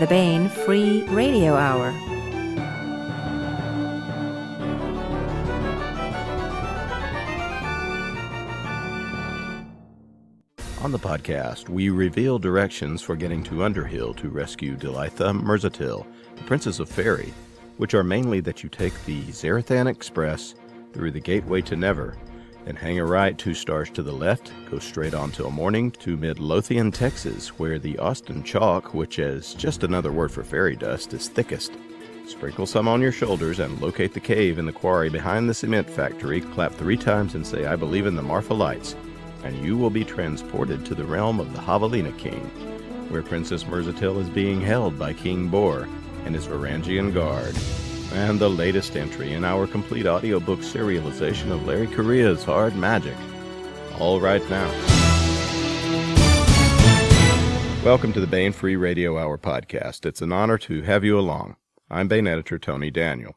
the Baen Free Radio Hour. On the podcast, we reveal directions for getting to Underhill to rescue Delitha Merzatil, the Princess of Faerie, which are mainly that you take the Zarathan Express through the Gateway to Never, then hang a right two stars to the left, go straight on till morning to Midlothian, Texas, where the Austin chalk, which is just another word for fairy dust, is thickest. Sprinkle some on your shoulders and locate the cave in the quarry behind the cement factory. Clap three times and say, I believe in the Marfa lights and you will be transported to the realm of the Javelina King, where Princess Merzatil is being held by King Bor and his Varangian guard. And the latest entry in our complete audiobook serialization of Larry Correia's Hard Magic. All right now. Welcome to the Baen Free Radio Hour podcast. It's an honor to have you along. I'm Baen editor Tony Daniel.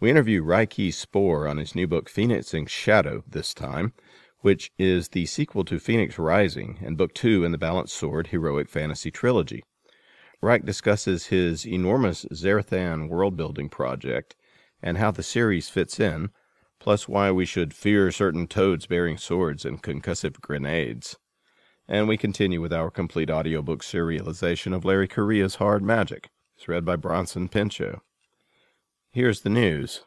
We interview Ryk Spoor on his new book Phoenix in Shadow this time which is the sequel to Phoenix Rising and Book Two in the Balanced Sword Heroic Fantasy Trilogy. Ryk discusses his enormous Zarathan world building project and how the series fits in, plus why we should fear certain toads bearing swords and concussive grenades. And we continue with our complete audiobook serialization of Larry Correia's Hard Magic. It's read by Bronson Pinchot. Here's the news.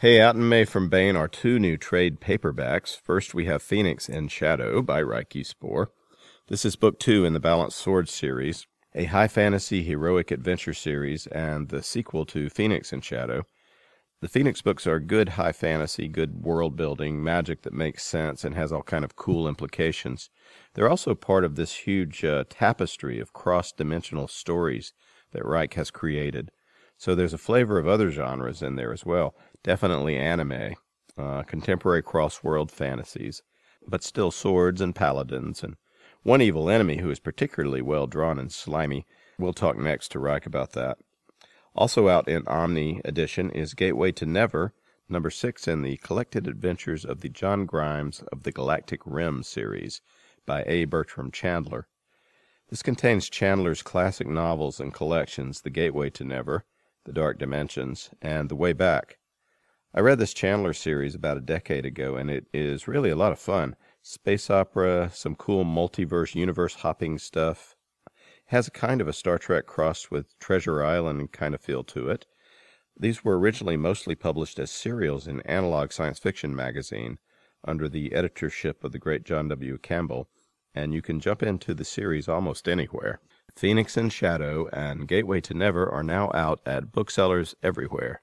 Hey, out in May from Baen are two new trade paperbacks. First, we have Phoenix in Shadow by Ryk Spoor. This is book two in the Balanced Sword series, a high fantasy heroic adventure series, and the sequel to Phoenix in Shadow. The Phoenix books are good high fantasy, good world building, magic that makes sense and has all kind of cool implications. They're also part of this huge uh, tapestry of cross dimensional stories that Ryk has created. So there's a flavor of other genres in there as well definitely anime, uh, contemporary cross-world fantasies, but still swords and paladins, and one evil enemy who is particularly well drawn and slimy. We'll talk next to Ryk about that. Also out in Omni edition is Gateway to Never, number six in the Collected Adventures of the John Grimes of the Galactic Rim series by A. Bertram Chandler. This contains Chandler's classic novels and collections, The Gateway to Never, The Dark Dimensions, and The Way Back. I read this Chandler series about a decade ago, and it is really a lot of fun. Space opera, some cool multiverse, universe hopping stuff. It has a kind of a Star Trek crossed with Treasure Island kind of feel to it. These were originally mostly published as serials in Analog Science Fiction magazine under the editorship of the great John W. Campbell, and you can jump into the series almost anywhere. Phoenix in Shadow and Gateway to Never are now out at booksellers everywhere.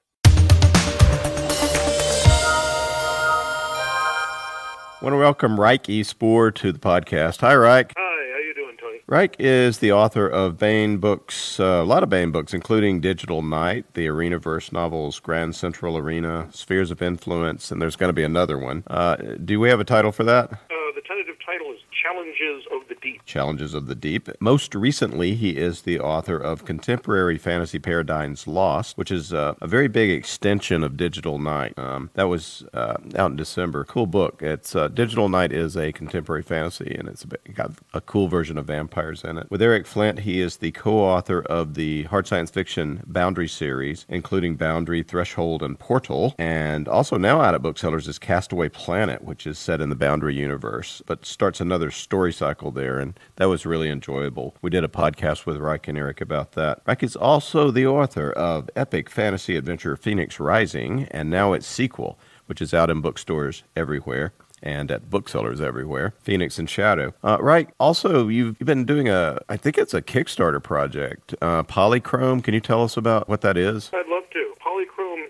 I want to welcome Ryk Spoor to the podcast. Hi, Ryk. Hi, how you doing, Tony? Ryk is the author of Baen books, uh, a lot of Baen books, including Digital Knight, the Arenaverse novels, Grand Central Arena, Spheres of Influence, and there's going to be another one. Uh, do we have a title for that? Uh, the tentative title is Challenges of the Deep. Challenges of the Deep. Most recently, he is the author of Contemporary Fantasy Paradigms Lost, which is uh, a very big extension of Digital Knight. Um, that was uh, out in December. Cool book. It's uh, Digital Knight is a contemporary fantasy, and it's got a cool version of vampires in it. With Eric Flint, he is the co-author of the hard science fiction Boundary series, including Boundary, Threshold, and Portal, and also now out at booksellers is Castaway Planet, which is set in the Boundary universe, but starts another story cycle there, and that was really enjoyable. We did a podcast with Ryk and Eric about that. Ryk is also the author of epic fantasy adventure Phoenix Rising, and now its sequel, which is out in bookstores everywhere and at booksellers everywhere. Phoenix and Shadow. Uh, right. Also, you've been doing a, I think it's a Kickstarter project, uh, Polychrome. Can you tell us about what that is? I'd love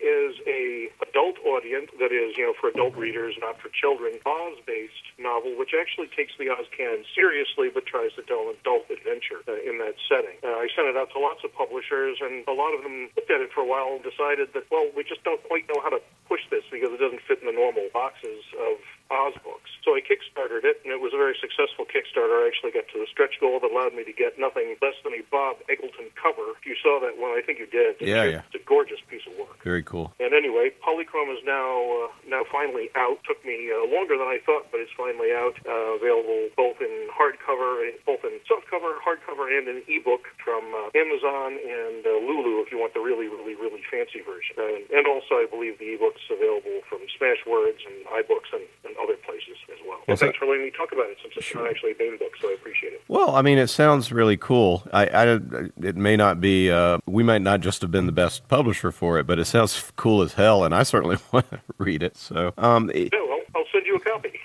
is a adult audience that is, you know, for adult readers, not for children, Oz-based novel, which actually takes the Oz canon seriously, but tries to tell an adult adventure uh, in that setting. Uh, I sent it out to lots of publishers, and a lot of them looked at it for a while and decided that, well, we just don't quite know how to push this because it doesn't fit in the normal boxes of Oz books. So I kickstarted it, and it was a very successful Kickstarter. I actually got to the stretch goal that allowed me to get nothing less than a Bob Eggleton cover. If you saw that one, I think you did. Yeah, a, yeah. It's a gorgeous piece of work. Very cool. And anyway, Polychrome is now uh, now finally out. Took me uh, longer than I thought, but it's finally out. uh, available both in hardcover, and both in softcover, hardcover, and an ebook from uh, Amazon and uh, Lulu if you want the really, really, really fancy version. And, and also, I believe the ebook's available from Smashwords and iBooks and, and other places as well. well thanks for letting me talk about it since it's sure. not actually a Baen book, so I appreciate it. Well, I mean, it sounds really cool. I, I it may not be, uh, we might not just have been the best publisher for it, but it sounds cool as hell, and I certainly want to read it. So, um, no, I'll, I'll send you a copy.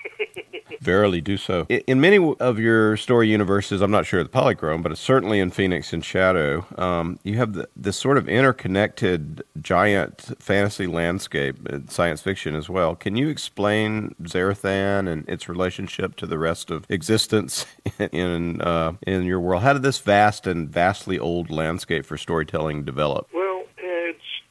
Verily do so. In many of your story universes, I'm not sure at the Polychrome, but it's certainly in Phoenix and Shadow, um, you have the, this sort of interconnected giant fantasy landscape, science fiction as well. Can you explain Zarathan and its relationship to the rest of existence in uh, in your world? How did this vast and vastly old landscape for storytelling develop? Well,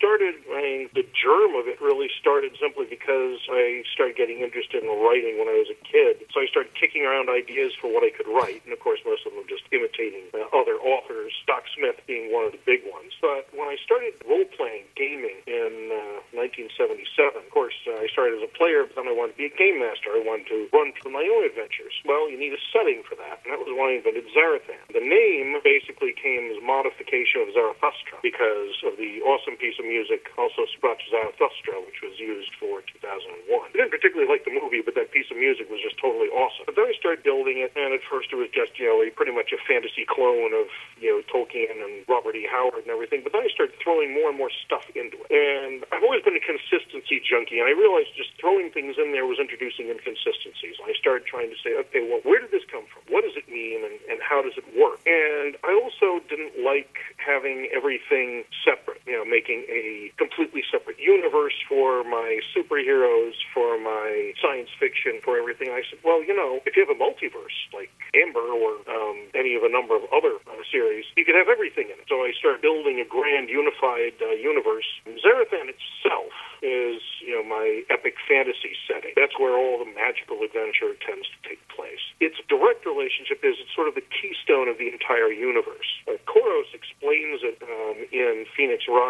started, I mean, the germ of it really started simply because I started getting interested in writing when I was a kid. So I started kicking around ideas for what I could write. And of course, most of them just imitating uh, other authors, Doc Smith being one of the big ones. But when I started role playing gaming in uh, 1977, of course, uh, I started as a player, but then I wanted to be a game master. I wanted to run through my own adventures. Well, you need a setting for that. And that was why I invented Zarathan. The name basically came as a modification of Zarathustra because of the awesome piece of music, also brought Zarathustra, which was used for 2001. I didn't particularly like the movie, but that piece of music was just totally awesome. But then I started building it, and at first it was just, you know, a, pretty much a fantasy clone of, you know, Tolkien and Robert E. Howard and everything. But then I started throwing more and more stuff into it. And I've always been a consistency junkie, and I realized just throwing things in there was introducing inconsistencies. And I started trying to say, okay, well, where did this come from? What does it mean, and, and how does it work? And I also didn't like having everything separate, you know, making a completely separate universe for my superheroes, for my science fiction, for everything. I said, well, you know, if you have a multiverse like Amber or um, any of a number of other uh, series, you could have everything in it. So I started building a grand unified uh, universe. Zarathan itself is, you know, my epic fantasy setting. That's where all the magical adventure tends to take place. Its direct relationship is it's sort of the keystone of the entire universe. Uh, Koros explains it um, in Phoenix Rising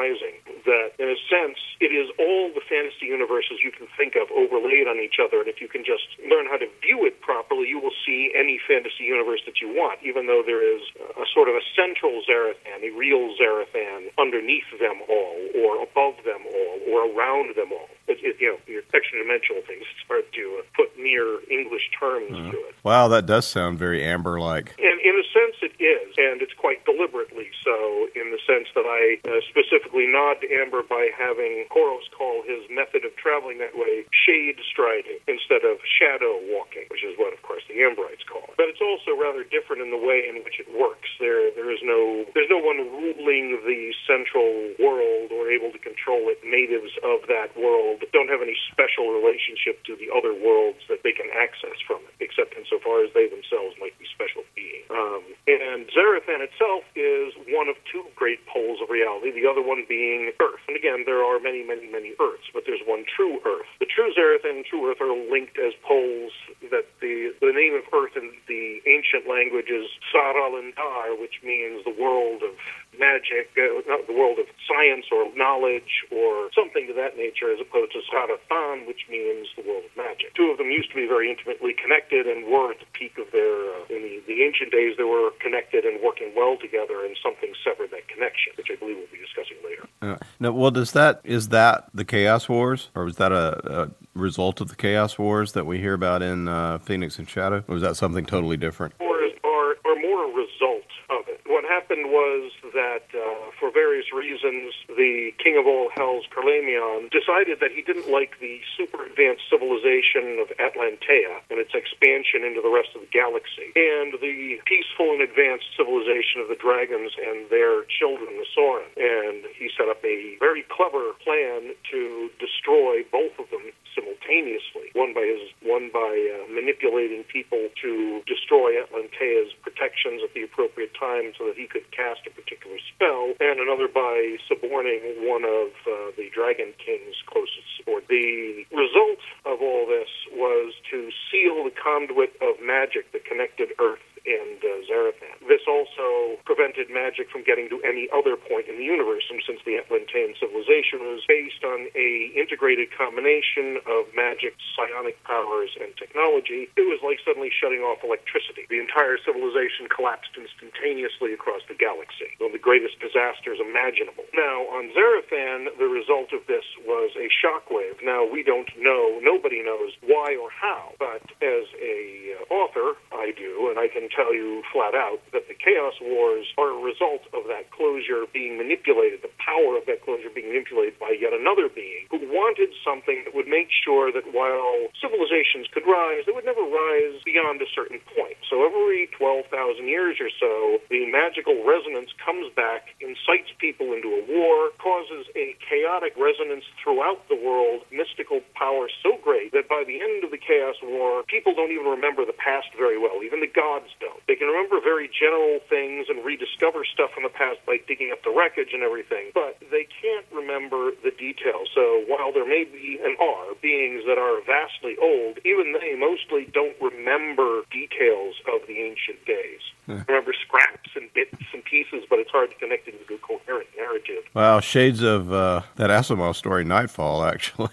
that, in a sense, it is all the fantasy universes you can think of overlaid on each other, and if you can just learn how to view it properly, you will see any fantasy universe that you want, even though there is a sort of a central Zarathan, a real Zarathan, underneath them all, or above them all, or around them all. It, it, you know, your extra dimensional things. It's hard to uh, put near English terms uh, to it. Wow, that does sound very Amber like. And in a sense, it is, and it's quite deliberately so, in the sense that I uh, specifically nod to Amber by having Koros call his method of traveling that way shade striding instead of shadow walking, which is what, of course, the Amberites call it. But it's also rather different in the way in which it works. There, there is no, there's no one ruling the central world or able to control it. Natives of that world don't have any special relationship to the other worlds that they can access from it, except insofar as they themselves might be special beings. Um, and Zarathan itself is one of two great poles of reality, the other one being Earth. And again, there are many, many, many Earths, but there's one true Earth. The true Zarathan and true Earth are linked as poles that the, the name of Earth in the ancient language is Saralandar, which means the world of magic, uh, not the world of science or knowledge or something to that nature, as opposed to Zarathan, which means the world of magic. Two of them used to be very intimately connected and were at the peak of their, uh, in the, the ancient days, they were connected and working well together, and something severed that connection, which I believe we'll be discussing later. Uh, now, well, does that, is that the Chaos Wars, or was that a, a result of the Chaos Wars that we hear about in uh, Phoenix and Shadow, or was that something totally different? Or, or, or more a result of it. What happened was that, uh, for various reasons, the king of all hells, Kerlamion, decided that he didn't like the super advanced civilization of Atlantea and its expansion into the rest of the galaxy, and the peaceful and advanced civilization of the dragons and their children, the Soren. And he set up a very clever plan to destroy both of them simultaneously. One by his, one by uh, manipulating people to destroy Atlantea's protections at the appropriate time, so that he could cast a particular spell, and another by suborning one of uh, the Dragon King's closest support. The result of all this was to seal the conduit of magic that connected Earth and uh, Zarathan. this also prevented magic from getting to any other point in the universe. And since the Atlantean civilization was based on a integrated combination of magic, psionic powers, and technology, it was like suddenly shutting off electricity. The entire civilization collapsed instantaneously across the galaxy. One of the greatest disasters imaginable. Now, on Zarathan, the result of this was a shockwave. Now, we don't know, nobody knows why or how, but as a uh, author, I do, and I can tell you flat out that the Chaos Wars are a result of that closure being manipulated, the power of that closure being manipulated by yet another being who wanted something that would make sure that while civilizations could rise, they would never rise beyond a certain point. So every 12,000 years or so, the magical resonance comes back, incites people into a war, causes a chaotic resonance throughout the world, mystical power so great that by the end of the Chaos War, people don't even remember the past very well. Even the gods don't. They can remember very general things and rediscover stuff from the past by digging up the wreckage and everything, but they can't remember the details. So while there may be and are beings that are vastly old, even they mostly don't remember details of the ancient days. Yeah. Remember scraps and bits and pieces, but it's hard to connect it into a coherent narrative. Wow, shades of uh, that Asimov story, Nightfall, actually.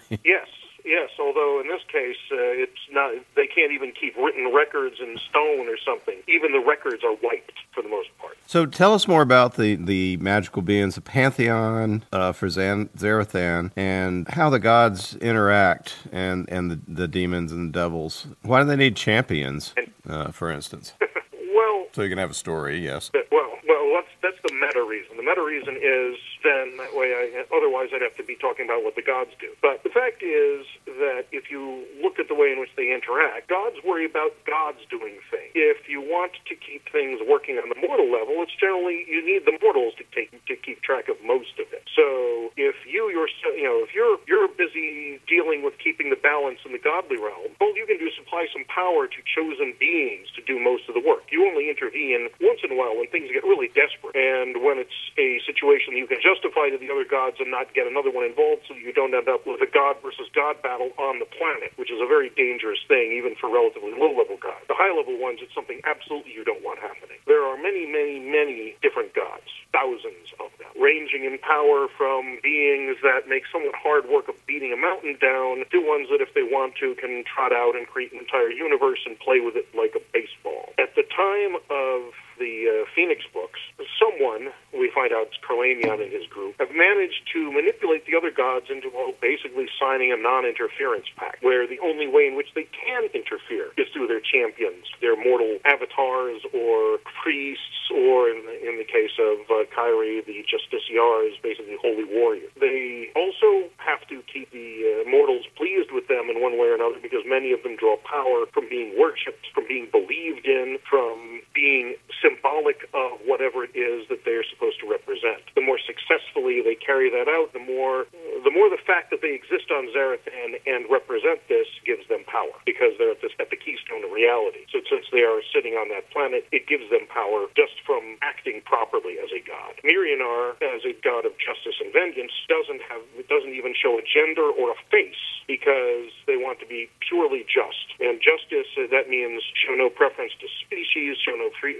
Yes, although in this case, uh, it's not. They can't even keep written records in stone or something. Even the records are wiped for the most part. So, tell us more about the the magical beings, the pantheon uh, for Zan- Zarathan, and how the gods interact, and and the, the demons and the devils. Why do they need champions, uh, for instance? well, so you can have a story. Yes. Well, well, that's that's the meta reason. The meta reason is then that way I otherwise I'd have to be talking about what the gods do. But the fact is that if you look at the way in which they interact, gods worry about gods doing things. If you want to keep things working on the mortal level, it's generally you need the mortals to take to keep track of most of it. So if you yourself, you know, if you're you're busy dealing with keeping the balance in the godly realm, all you can do is supply some power to chosen beings to do most of the work. You only intervene once in a while when things get really desperate and when it's a situation you can justify to the other gods and not get another one involved so you don't end up with a god versus god battle on the planet, which is a very dangerous thing even for relatively low level gods. The high level ones, it's something absolutely you don't want happening. There are many, many, many different gods, thousands of them, ranging in power from beings that make somewhat hard work of beating a mountain down to ones that, if they want to, can trot out and create an entire universe and play with it like a baseball. At the time of the uh, Phoenix books, someone, we find out it's Kerlamion and his group, have managed to manipulate the other gods into well, basically signing a non-interference pact, where the only way in which they can interfere is through their champions, their mortal avatars or priests, or in the, in the case of uh, Kyrie, the Justiciars, basically holy warriors. They also have to keep the uh, mortals pleased with them in one way or another because many of them draw power from being worshipped, from being believed in, from being symbolic of whatever it is that they're supposed to represent. The more successfully they carry that out, the more the more the fact that they exist on Zarathan and represent this gives them power because they're at, this, at the keystone of reality. So since they are sitting on that planet, it gives them power just from acting properly as a god. Myrionar, as a god of justice and vengeance, doesn't have doesn't even show a gender or a face because they want to be purely just. And justice uh, that means show no preference to species, show no free,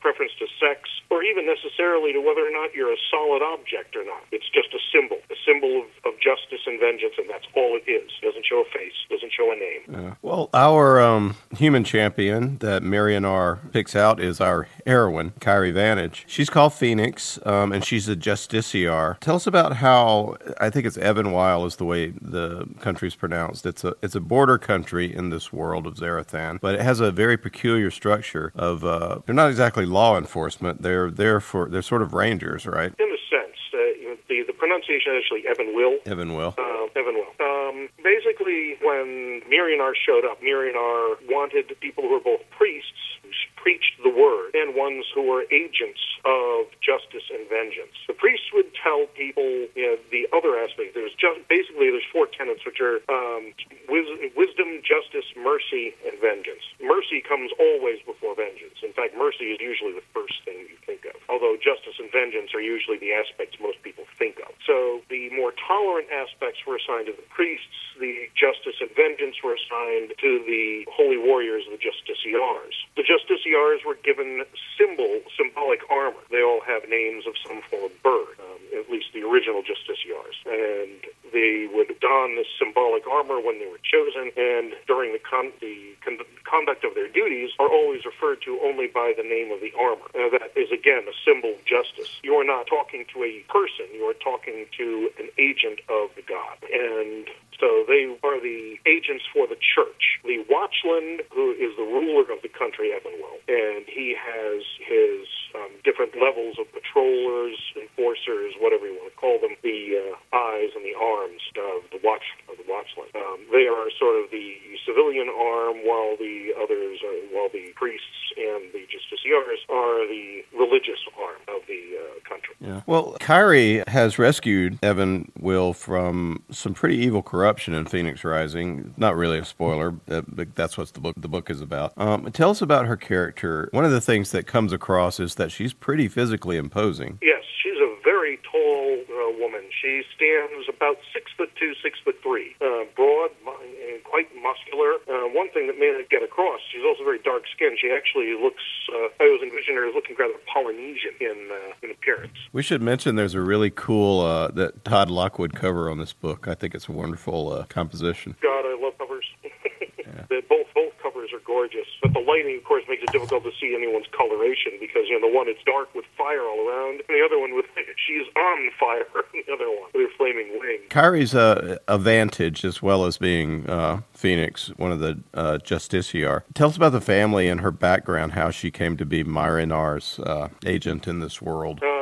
preference to sex, or even necessarily to whether or not you're a solid object or not. It's just a symbol, a symbol of, of justice and vengeance, and that's all it is. It doesn't show a face, doesn't show a name. well, our um, human champion that Myrionar picks out is our heroine, Kyrie Vantage. She's called Phoenix, um, and she's a justiciar. Tell us about how I think it's Evenwyle is the way the country's pronounced. It's a it's a border country in this world of Zarathan, but it has a very peculiar structure of uh, they're not exactly law enforcement. They're there for they're sort of rangers, right? In a sense, uh, the the pronunciation is actually Evan Will. Evan Will. Uh, Evan Will. Um, basically, when Myrionar showed up, Myrionar wanted people who were both priests who preached the word and ones who were agents of justice and vengeance. The priests would tell people you know, the other aspect. There's just basically there's four tenets which are um, wisdom, justice, mercy, and vengeance. Mercy comes always before vengeance. Fact, mercy is usually the first thing you think of. Although justice and vengeance are usually the aspects most people think of. So the more tolerant aspects were assigned to the priests. The justice and vengeance were assigned to the holy warriors, the justiciars. The justiciars were given symbol, symbolic armor. They all have names of some form of bird, um, at least the original justiciars. And they would don this symbolic armor when they were chosen, and during the, con- the con- conduct of their duties are always referred to only by the name of the armor. That is, again, a symbol of justice. You are not talking to a person, you are talking to an agent of the god. And so they are the agents for the church. The Watchland, who is the ruler of the country, Evanwell, and he has his um, different levels of patrollers, enforcers, whatever you want to call them, the uh, eyes and the arms of the watch of the Watchland. Um, they are sort of the civilian arm, while the others, are, while the priests and the justiciars are the religious arm of the uh, country. Yeah. Well, Kyrie has rescued Evan Will from some pretty evil corruption in Phoenix Rising. Not really a spoiler, uh, but that's what the book the book is about. Um, tell us about her character. One of the things that comes across is that she's pretty physically imposing. Yes, she's a very tall uh, woman. She stands about six foot two, six foot three, uh, broad and quite muscular. Uh, one thing that may not get across, she's also very dark skinned. She actually looks, uh, I was envisioning her looking rather Polynesian in uh, in appearance. We should mention there's a really cool uh, that Todd Lockwood cover on this book. I think it's a wonderful uh, composition. God, I love covers. yeah. both both covers are gorgeous, but the lighting, of course, makes it difficult to see anyone's coloration because you know the one it's dark with fire all around, and the other one with she's on fire. the other one with her flaming wing. Kyrie's a, a vantage as well as being uh, Phoenix, one of the uh, justiciar. Tell us about the family and her background, how she came to be Myrionar's uh, agent in this world. The Vantages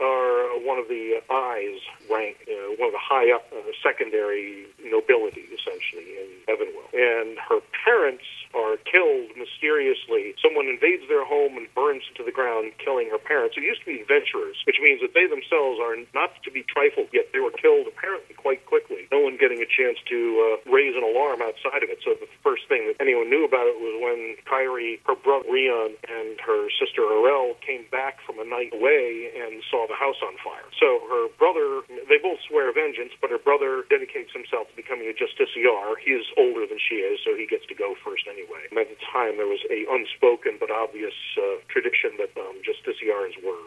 are one of the eyes rank, one of the high up uh, secondary nobility, essentially, in Evanwell. And her parents are killed mysteriously. Someone invades their home and burns to the ground, killing her parents, who used to be adventurers, which means that they themselves are not to be trifled, yet they were killed apparently. No one getting a chance to uh, raise an alarm outside of it. So the first thing that anyone knew about it was when Kyrie, her brother Rion, and her sister Arel came back from a night away and saw the house on fire. So her brother, they both swear vengeance, but her brother dedicates himself to becoming a justiciar. He is older than she is, so he gets to go first anyway. And at the time, there was a unspoken but obvious uh, tradition that um, justiciars were.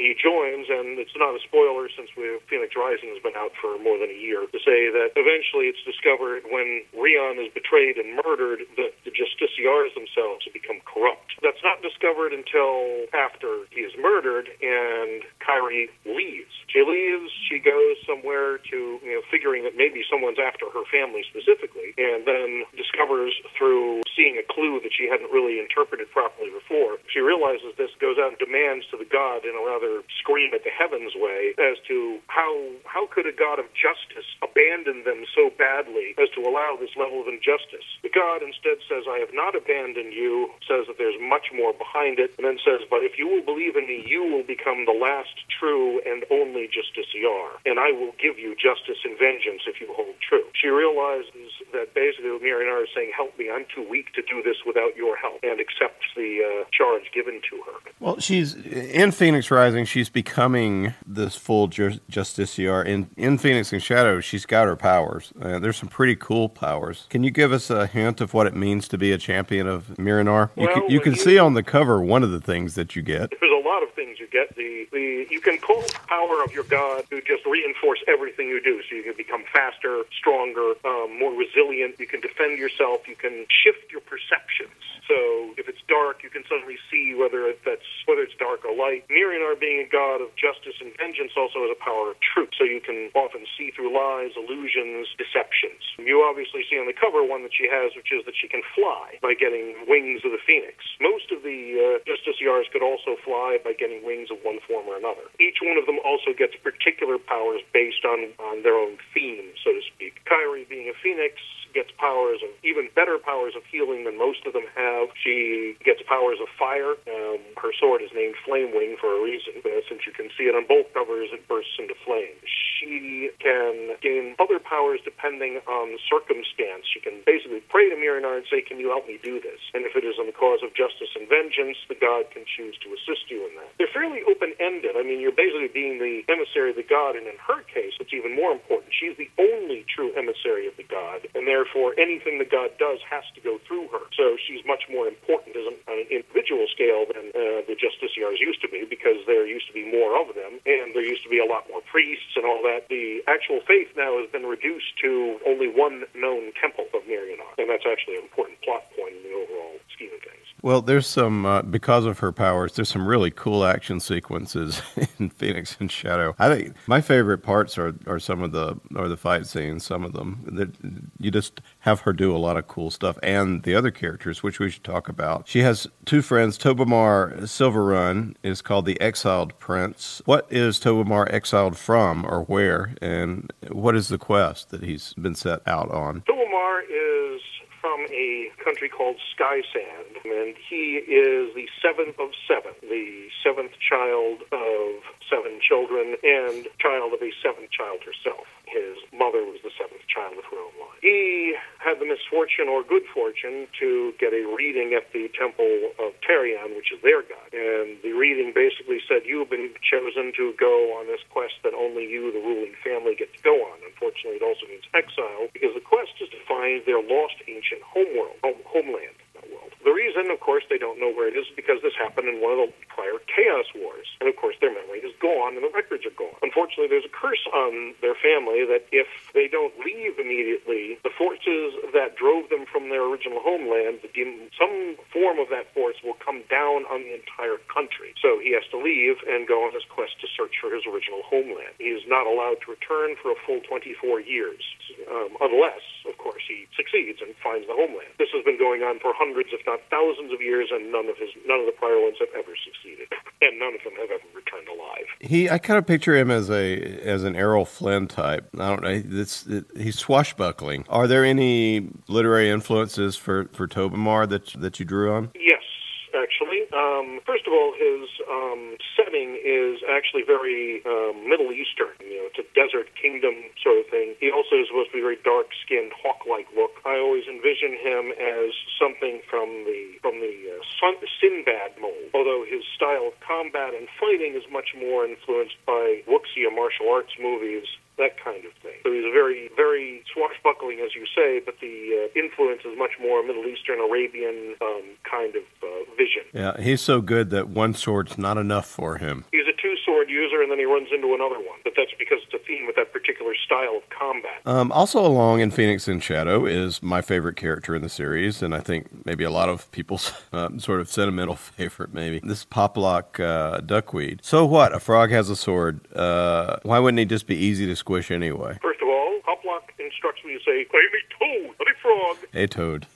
He joins, and it's not a spoiler since we have Phoenix Rising has been out for more than a year, to say that eventually it's discovered when Rion is betrayed and murdered that the justiciars themselves have become corrupt. That's not discovered until after he is murdered, and Kyrie leaves. She leaves, she goes somewhere to, you know, figuring that maybe someone's after her family specifically, and then discovers through seeing a clue that she hadn't really interpreted properly before, she realizes this, goes out and demands to the god in a rather scream at the heavens way as to how how could a god of justice abandon them so badly as to allow this level of injustice. The god instead says, I have not abandoned you, says that there's much more behind it, and then says, But if you will believe in me, you will become the last true and only justiciar, and I will give you justice and vengeance if you hold true. She realizes that basically Myrionar is saying, Help me, I'm too weak to do this without your help, and accepts the uh, charge given to her. Well, she's in Phoenix Rising, she's becoming this full ju- justiciar. In, in Phoenix and Shadow, she's got her powers. Uh, there's some pretty cool powers. Can you give us a hint of what it means to be a champion of Myrionar? You can, you can you, see on the cover one of the things that you get. There's a lot of things you get. The, the You can the power of your god to just reinforce everything you do, so you can become faster, stronger, um, more resilient. You can defend yourself. You can shift your perceptions. So if it's dark, you can suddenly see whether that's whether it's dark or light. Myrionar being a god of justice and vengeance also has a power of truth, so you can often see through lies, illusions, deceptions. You obviously see on the cover one that she has, which is that she can fly by getting wings of the phoenix. Most of the uh, justiciars could also fly by getting wings of one form or another. Each one of them also gets particular powers based on, on their own theme, so to speak. Kyrie being a phoenix gets powers of even better powers of healing than most of them have. She gets powers of fire. Um, her sword is named Flame Wing for a reason, uh, since you can see it on both covers, it bursts into flame. She can gain other powers depending on circumstance. She can basically pray to Myrionar and say, Can you help me do this? And if it is in the cause of justice and vengeance, the god can choose to assist you in that. They're fairly open ended. I mean, you're basically being the emissary of the god, and in her case, it's even more important. She's the only true emissary of the god, and therefore anything the god does has to go through her. So she's much more important as an, on an individual scale than uh, the justiciars used to be, because there used to be more of them, and there used to be a lot more priests and all that. The actual faith now has been reduced to only one known temple of Myrionar, and that's actually an important plot point in the overall scheme of things. Well, there's some uh, because of her powers. There's some really cool action sequences in Phoenix and Shadow. I think my favorite parts are, are some of the or the fight scenes. Some of them that you just have her do a lot of cool stuff, and the other characters, which we should talk about. She has two friends. Tobimar Silverrun is called the Exiled Prince. What is Tobimar exiled from, or where, and what is the quest that he's been set out on? Tobimar is from a country called Skysand, and he is the seventh of seven, the seventh child of seven children, and child of a seventh child herself. His mother was the seventh child of her own line. He had the misfortune or good fortune to get a reading at the temple of Tarion, which is their god. And the reading basically said, You've been chosen to go on this quest that only you, the ruling family, get to go on. Unfortunately, it also means exile, because the quest is to find their lost ancient homeworld, home, homeland. The reason, of course, they don't know where it is because this happened in one of the prior Chaos Wars. And, of course, their memory is gone and the records are gone. Unfortunately, there's a curse on their family that if they don't leave immediately, the forces that drove them from their original homeland, some form of that force will come down on the entire country. So he has to leave and go on his quest to search for his original homeland. He is not allowed to return for a full 24 years, um, unless, of course, he succeeds and finds the homeland. This has been going on for hundreds, if not thousands, of years, and none of his none of the prior ones have ever succeeded, and none of them have ever returned alive. He, I kind of picture him as a as an Errol Flynn type. I don't know. It's, it, he's swashbuckling. Are there any literary influences for for Tobimar that that you drew on? Yes, actually. Um, first of all, his um, setting is actually very um, Middle Eastern. You know, it's a desert kingdom sort of thing. He also is supposed to be very dark-skinned, hawk-like look. I always envision him as something from the from the uh, Sinbad mold. Although his style of combat and fighting is much more influenced by Wuxia martial arts movies that kind of thing. So he's a very, very swashbuckling, as you say, but the uh, influence is much more Middle Eastern, Arabian um, kind of uh, vision. Yeah, he's so good that one sword's not enough for him. He's a two sword user, and then he runs into another one. But that's because it's a theme with that particular style of combat. Um, also, along in Phoenix and Shadow is my favorite character in the series, and I think maybe a lot of people's uh, sort of sentimental favorite, maybe. This Poplock uh, Duckweed. So what? A frog has a sword. Uh, why wouldn't he just be easy to squish anyway? First of all, Poplock instructs me to say, I'm a toad, not a frog. A toad.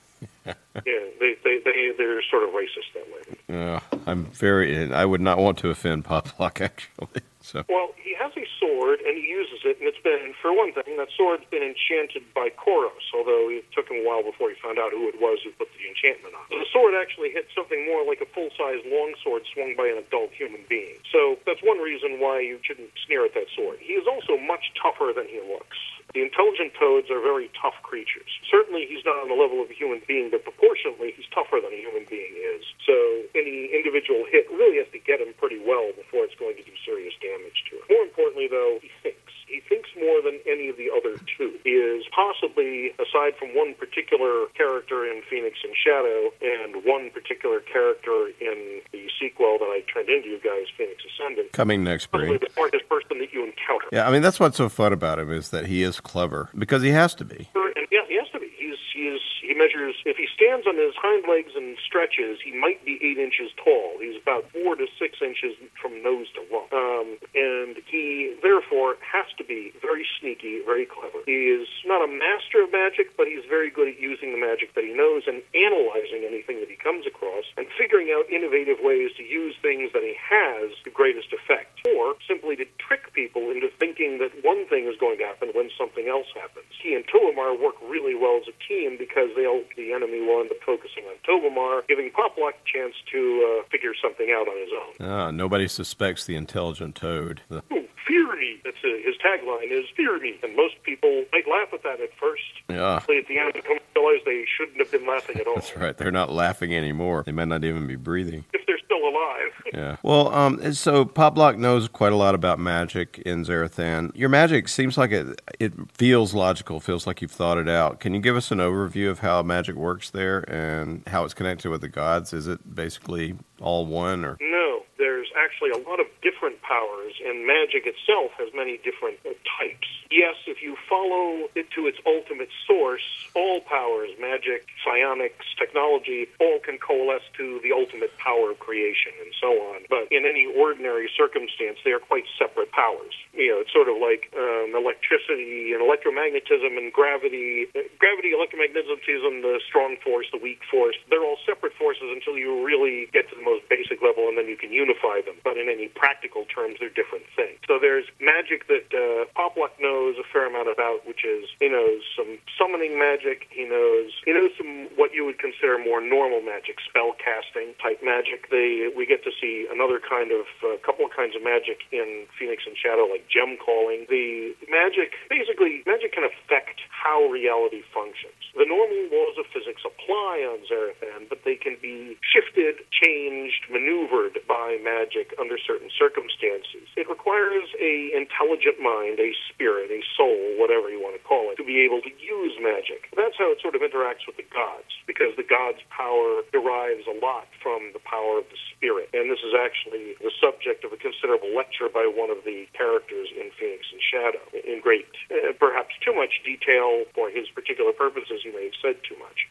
yeah, they, they, they, they're sort of racist that way. Yeah, I'm very, I would not want to offend Poplock, actually. So. Well, he has a sword, and he uses it, and it's been, for one thing, that sword's been enchanted by Koros, although it took him a while before he found out who it was who put the enchantment on. So the sword actually hit something more like a full-size longsword swung by an adult human being. So that's one reason why you shouldn't sneer at that sword. He is also much tougher than he looks. The intelligent toads are very tough creatures. Certainly, he's not on the level of a human being, but proportionately, he's tougher than a human being is. So, any individual hit really has to get him pretty well before it's going to do serious damage to him. More importantly, though, he thinks. He thinks more than any of the other two. He is possibly, aside from one particular character in Phoenix and Shadow and one particular character in the sequel that I turned into you guys, Phoenix Ascendant, coming next spring, the smartest person that you encounter. Yeah, I mean that's what's so fun about him is that he is clever because he has to be. And yeah, he has to be. He's he is he measures If he stands on his hind legs and stretches, he might be eight inches tall. He's about four to six inches from nose to rump. Um, and he, therefore, has to be very sneaky, very clever. He is not a master of magic, but he's very good at using the magic that he knows and analyzing anything that he comes across and figuring out innovative ways to use things that he has to greatest effect, or simply to trick people into thinking that one thing is going to happen when something else happens. He and Tobimar work really well as a team because they'll, the enemy will end up focusing on Tobimar, giving Poplock a chance to uh, figure something out on his own. Ah, nobody suspects the intelligent toad. The- Ooh, fear me. That's uh his tagline is fear me. And most people might laugh at that at first. yeah. But at the end, they come realize they shouldn't have been laughing at all. That's right. They're not laughing anymore. They might not even be breathing. If they're alive. Yeah. Well, um, so Poplock knows quite a lot about magic in Zarathan. Your magic seems like it it feels logical, feels like you've thought it out. Can you give us an overview of how magic works there and how it's connected with the gods? Is it basically all one or No, there's actually a lot of different powers, and magic itself has many different types. Yes, if you follow it to its ultimate source, all powers, magic, psionics, technology, all can coalesce to the ultimate power of creation and so on. But in any ordinary circumstance, they are quite separate powers. You know, it's sort of like um, electricity and electromagnetism and gravity. Gravity, electromagnetism, the strong force, the weak force, they're all separate forces until you really get to the most basic level and then you can unify them. But in any practical terms, they're different things. So there's magic that uh, Poplock knows a fair amount about, which is he knows some summoning magic. He knows he knows some what you would consider more normal magic, spell casting type magic. They we get to see another kind of a couple of kinds of magic in Phoenix and Shadow, like gem calling. The magic basically magic can affect how reality functions. The normal laws of physics apply on Zarathan, but they can be shifted, changed, maneuvered by magic under certain circumstances. It requires a intelligent mind, a spirit, a soul, whatever you want to call it, to be able to use magic. That's how it sort of interacts with the gods, because the gods' power derives a lot from the power of the spirit. And this is actually the subject of a considerable lecture by one of the characters in Phoenix and Shadow, in great, uh, perhaps too much detail for his particular purposes. He may have said too much.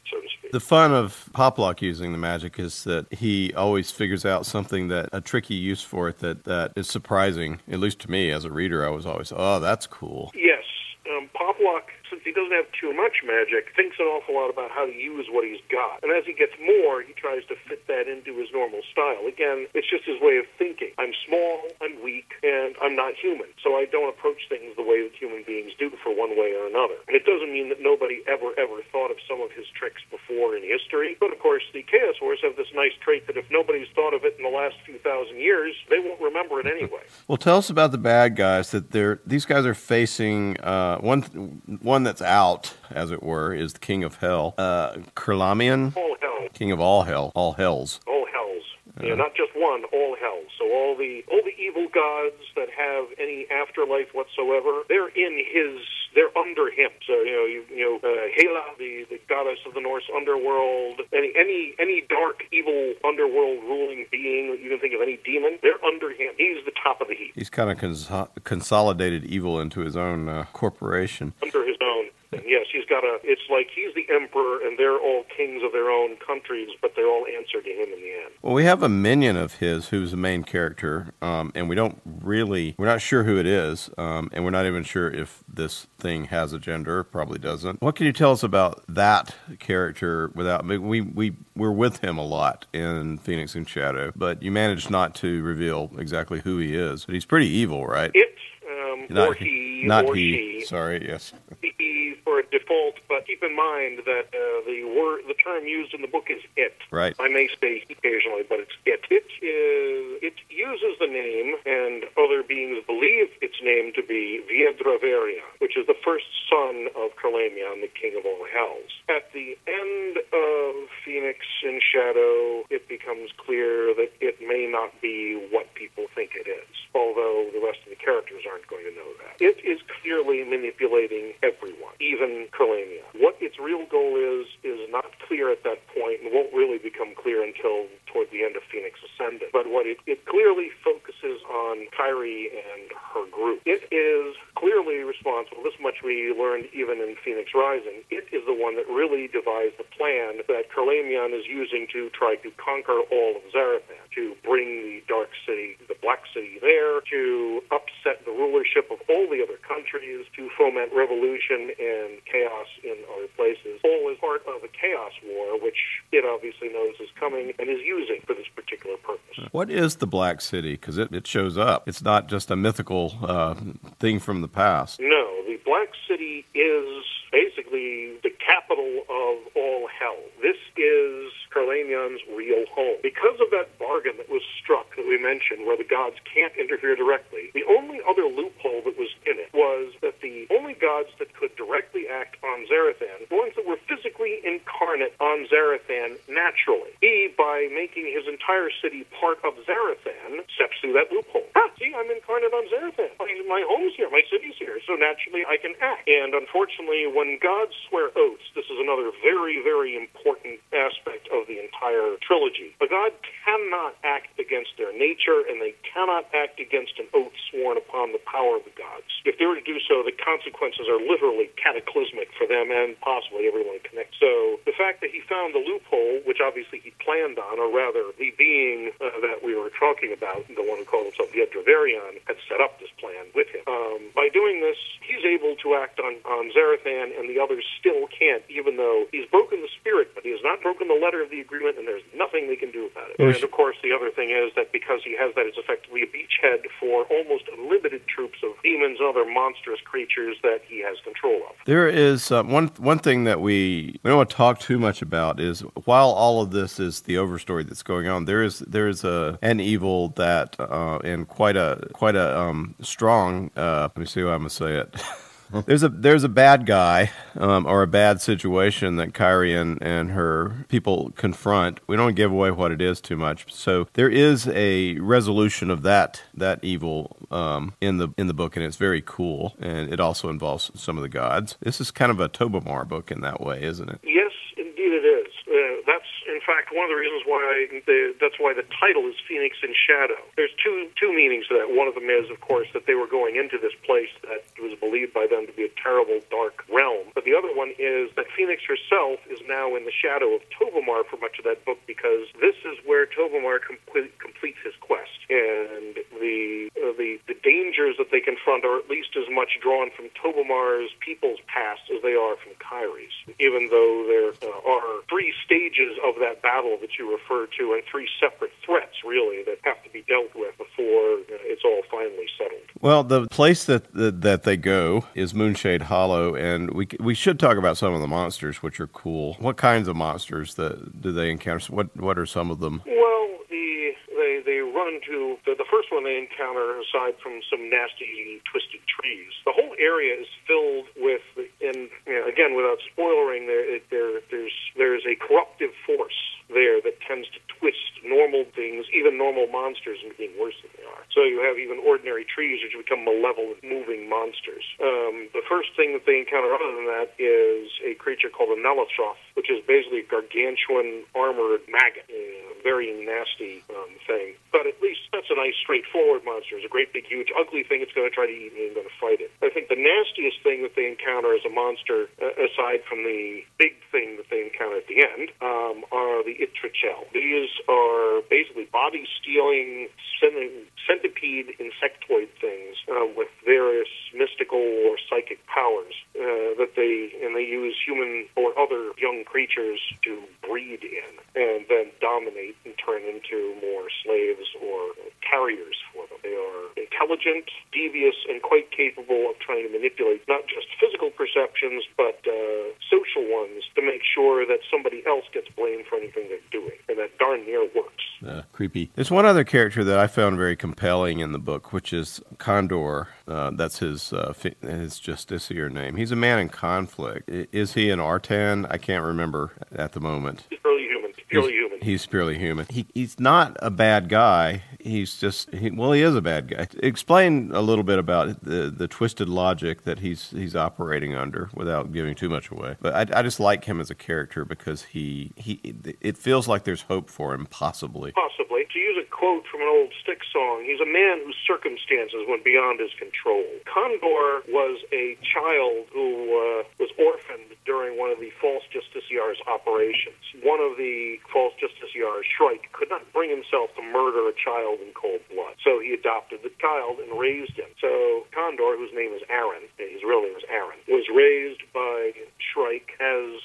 The fun of Poplock using the magic is that he always figures out something that a tricky use for it that, that is surprising. At least to me as a reader, I was always, oh, that's cool. Yes. Um, Poplock, since he doesn't have too much magic, thinks an awful lot about how to use what he's got. And as he gets more, he tries to fit that into his normal style. Again, it's just his way of thinking. I'm small, I'm weak, and I'm not human. So I don't approach things the way that human beings do for one way or another. And it doesn't mean that nobody ever, ever thought of some of his tricks before in history. But of course, the Chaos Wars have this nice trait that if nobody's thought of it in the last few thousand years, they won't remember it anyway. Well, tell us about the bad guys that they're these guys are facing. Uh, one one that's out, as it were, is the King of Hell, uh, Kerlamion, All hell. King of all hell, all hells. all hells. You know, not just one, all hells. So all the all the evil gods that have any afterlife whatsoever, they're in his, they're under him. So you know, you, you know, uh, Hela, the, the goddess of the Norse underworld, any any any dark evil underworld ruling being, you can think of any demon, they're under him. He's the top of the heap, He's kind of cons- consolidated evil into his own uh, corporation. under his. And yes, he's got a. It's like he's the emperor, and they're all kings of their own countries, but they all answer to him in the end. Well, we have a minion of his who's the main character, um, and we don't really, we're not sure who it is, um, and we're not even sure if this thing has a gender. Probably doesn't. What can you tell us about that character? Without I mean, we we we're with him a lot in Phoenix and Shadow, but you managed not to reveal exactly who he is. But he's pretty evil, right? It um, Not or he not or he. she Sorry, yes. he for a default, but keep in mind that uh, the word, the term used in the book is it. Right. I may say he occasionally, but it's it. It is. It uses the name, and other beings believe its name to be Viedraverion, which is the first son of Kerlamion, the king of all hells. At the end of Phoenix in Shadow, it becomes clear that it may not be what people think it is, although the rest of the characters aren't going to know that. It is clearly manipulating everyone, even Kerlamion. What its real goal is, is not clear at that point and won't really become clear until toward the end of Phoenix Ascendant. But what it, it clearly focuses on Kyrie and her group. It is clearly responsible. This much we learned even in Phoenix Rising. It is the one that really devised the plan that Kerlamion is using to try to conquer all of Zarathan, to bring the Dark City, the Black City there, to upset the rulership of all the other countries, to foment revolution and chaos in other places. All is part of a chaos war, which it obviously knows is coming and is using for this particular purpose. What is the Black City? Because it, it shows up. It's not just a mythical uh, thing from the past. No, the Black City is basically the capital of all hell. This is Real home. Because of that bargain that was struck that we mentioned, where the gods can't interfere directly, the only other loophole that was in it was that the only gods that could directly act on Zarathan, the ones that were physically incarnate on Zarathan naturally, he, by making his entire city part of Zarathan, steps through that loophole. Ah, see, I'm incarnate on Zarathan. My, my home's here, my city's here, so naturally I can act. And unfortunately, when gods swear oaths, this is another very, very important aspect of the entire trilogy. A god cannot act against their nature, and they cannot act against an oath sworn upon the power of the gods. If they were to do so, the consequences are literally cataclysmic for them and possibly everyone connected. So the fact that he found the loophole, which obviously he planned on, or rather the being uh, that we were talking about, the one who called himself the Yggdravarion, had set up this plan with him. Um, by doing this, he's able to act on, on Zarathan, and the others still can't, even though he's broken the spirit, but he has not broken the letter of the agreement, and there's nothing they can do about it. And of course, the other thing is that because he has that, it's effectively a beachhead for almost unlimited troops of demons and other monstrous creatures that he has control of. There is uh, one one thing that we we don't want to talk too much about is while all of this is the overstory that's going on, there is there is a an evil that uh, and quite a quite a um, strong. Uh, let me see how I'm gonna say it. there's a there's a bad guy um, or a bad situation that Kyri and, and her people confront. We don't give away what it is too much. So there is a resolution of that that evil um, in the in the book, and it's very cool. And it also involves some of the gods. This is kind of a Tobimar book in that way, isn't it? Yes, indeed it is. Uh, that's in fact one of the reasons why the, that's why the title is Phoenix in Shadow. There's two two meanings to that. One of them is, of course, that they were going into this place that was believed by them to be a terrible, dark realm. But the other one is that Phoenix herself is now in the shadow of Tobimar for much of that book because this is where Tobimar complete, completes his quest, and the uh, the the dangers that they confront are at least as much drawn from Tobimar's people's past as they are from Kyri's. Even though there uh, are three stages of that battle that you refer to, and three separate threats really that have to be dealt with before uh, it's all finally settled. Well, the place that that, that they go is Moonshade Hollow, and we we should talk about some of the monsters, which are cool. What kinds of monsters that do they encounter? What what are some of them? Well, the they they run into the, the one they encounter, aside from some nasty twisted trees. The whole area is filled with, and you know, again, without spoiling, there there there's there's a corruptive force there that tends to twist normal things, even normal monsters, into being worse than they are. So you have even ordinary trees which become malevolent, moving monsters. Um, the first thing that they encounter, other than that, is a creature called a Nelathoth, which is basically a gargantuan armored maggot, a very nasty um, thing. But at least that's a nice, straightforward monster. It's a great, big, huge, ugly thing. It's going to try to eat me and going to fight it. I think the nastiest thing that they encounter as a monster, uh, aside from the big thing that they encounter at the end, um, are the Itrichel. These are basically body-stealing, centipede insectoid things uh, with various mystical or psychic powers uh, that they and they use human or other young creatures to breed in and then dominate and turn into more slaves or carriers for them. They are intelligent, devious, and quite capable of trying to manipulate not just physical perceptions but uh, social ones to make sure that somebody else gets blamed for anything they're doing, and that darn near works. Uh, creepy. There's one other character that I found very compelling in the book, which is Condor. Uh, that's his uh, his justiciar name. He's a man in conflict. Is he an Artan? I can't remember at the moment. He's purely human. He's purely he's, human. He's purely human. He, he's not a bad guy. He's just he, well, he is a bad guy. Explain a little bit about the the twisted logic that he's he's operating under without giving too much away. But I, I just like him as a character because he he it feels like there's hope for him, possibly. Possibly. To use a quote from an old Styx song, he's a man whose circumstances went beyond his control. Condor was a child who uh, was orphaned during one of the false justiciar's operations. One of the false justiciars, Shrike, could not bring himself to murder a child in cold blood. So he adopted the child and raised him. So Condor, whose name is Aaron, his real name is Aaron, was raised by Shrike as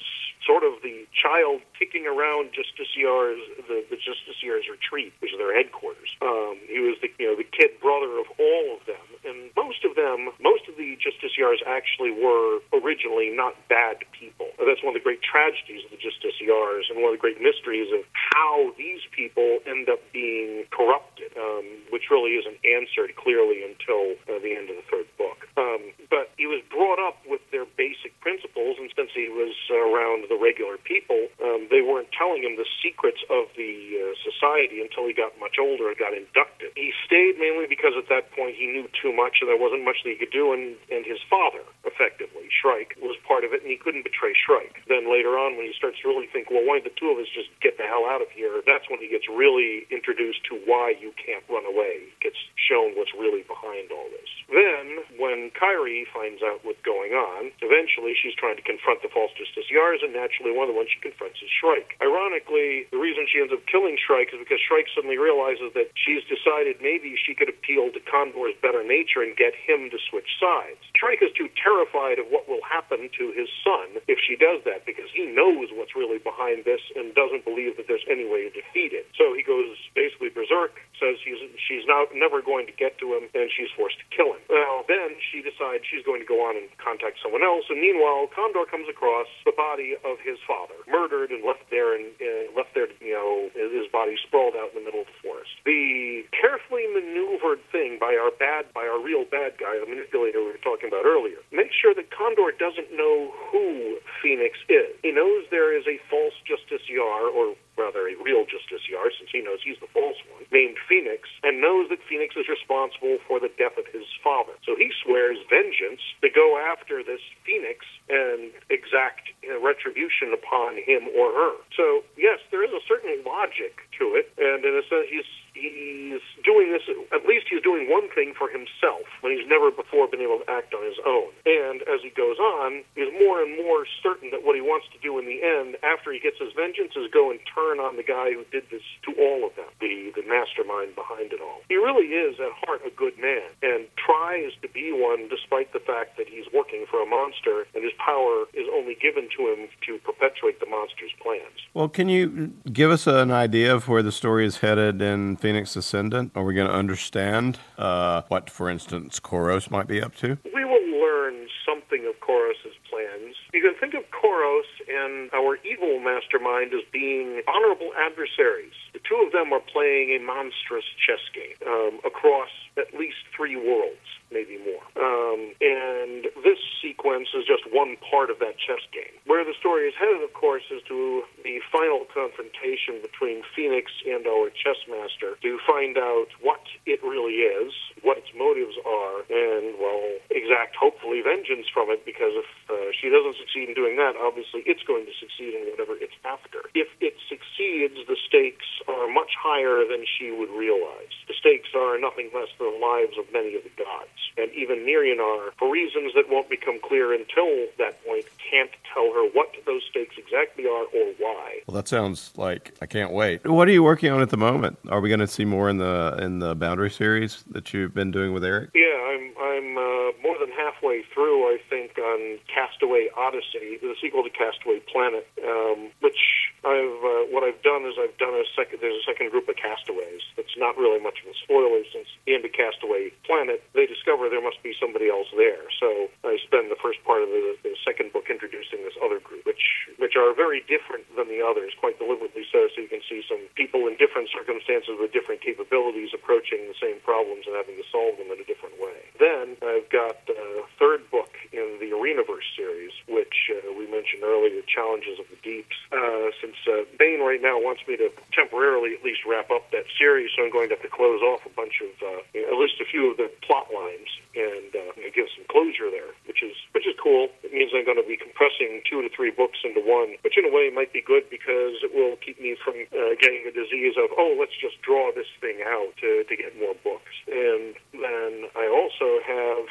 sort of the child kicking around Justiciar's the, the Justiciar's retreat, which is their headquarters. Um, he was the you know the kid brother of all of them, and most of them, most of the Justiciars actually were originally not bad people. That's one of the great tragedies of the Justiciars, and one of the great mysteries of how these people end up being corrupted, um, which really isn't answered clearly until uh, the end of the third book. Um, but he was brought up with their basic principles, and since he was around the regular people, um, they weren't telling him the secrets of the uh, society until he got much older and got inducted. He stayed mainly because at that point he knew too much and there wasn't much that he could do, and, and his father, effectively, Shrike, was part of it, and he couldn't betray Shrike. Then later on, when he starts to really think, well, why don't the two of us just get the hell out of here, that's when he gets really introduced to why you can't run away. He gets shown what's really behind all this. Then, when Kyri finds out what's going on, eventually she's trying to confront the false justiciars, and naturally one of the ones she confronts is Shrike. Ironically, the reason she ends up killing Shrike is because Shrike suddenly realizes that she's decided maybe she could appeal to Condor's better nature and get him to switch sides. Shrike is too terrified of what will happen to his son if she does that because he knows what's really behind this and doesn't believe that there's any way to defeat it. So he goes basically berserk, says he's she's now never going to get to him, and she's forced to kill him. Well, then she decides she's going to go on and contact someone else, and meanwhile, Condor comes across the body of his father, murdered and left there, and uh, left there, you know, his body sprawled out in the middle of the forest. The carefully maneuvered thing by our bad, by our real bad guy, the manipulator we were talking about earlier, make sure that Condor doesn't know who Phoenix is. He knows there is a false justiciar, or rather a real justiciar, since he knows he's the false one, named Phoenix, and knows that Phoenix is responsible for the death of his father. So he swears vengeance to go after this Phoenix and exact you know, retribution upon him or her. So yes, there is a certain logic to it, and in a sense, he's he's doing this. At least he's doing one thing for himself when he's never before been able to act on his own. And as he goes on, he's more and more certain that what he wants to do in the end, after he gets his vengeance, is go and turn on the guy who did this to all of them, the the mastermind behind it all. He really is at heart a good man, and tries to be one despite the fact that he's working for a monster, and his power is only given to him to perpetuate the monster's plans. Well, can you give us an idea of where the story is headed in Phoenix Ascendant? Are we going to understand uh, what, for instance, Koros might be up to? We will learn something of Koros's plans. You can think of Koros and our evil mastermind as being honorable adversaries. The two of them are playing a monstrous chess game um, across at least three worlds, maybe more. Um, and this sequence is just one part of that chess game. Where the story is headed, of course, is to the final confrontation between Phoenix and our chess master to find out what it really is, what its motives are, and, well, exact, hopefully, vengeance from it, because if uh, she doesn't succeed in doing that, obviously it's going to succeed in whatever it's after. If it succeeds, the stakes are much higher than she would realize. The stakes are nothing less than the lives of many of the gods. And even Myrionar, for reasons that won't become clear until that point, can't tell her what those stakes exactly are or why. Well, that sounds like I can't wait. What are you working on at the moment? Are we going to see more in the in the Boundary series that you've been doing with Eric? Yeah, I'm I'm uh, more than halfway through. I think on Castaway Odyssey, the sequel to Castaway Planet, um, which I've uh, what I've done is I've done a second. There's a second group of castaways. That's not really much of a spoiler since the end of Castaway Planet, they discover there must be somebody else there. So I spend the first part of the, the second book introducing this other group, which which are very different than the others, quite deliberately so. So you can see some people in different circumstances with different capabilities approaching the same problems and having to solve them in a different way. Then I've got a third book in the Arenaverse series, which uh, we mentioned earlier, Challenges of the Deeps. Uh, since uh, Baen right now wants me to temporarily at least wrap up that series, so I'm going to have to close off a bunch of, uh, you know, at least a few of the plot lines and uh, give some closure there, which is which is cool. It means I'm going to be compressing two to three books into one, which in a way might be good because it will keep me from uh, getting the disease of oh let's just draw this thing out to to get more books. And then I also have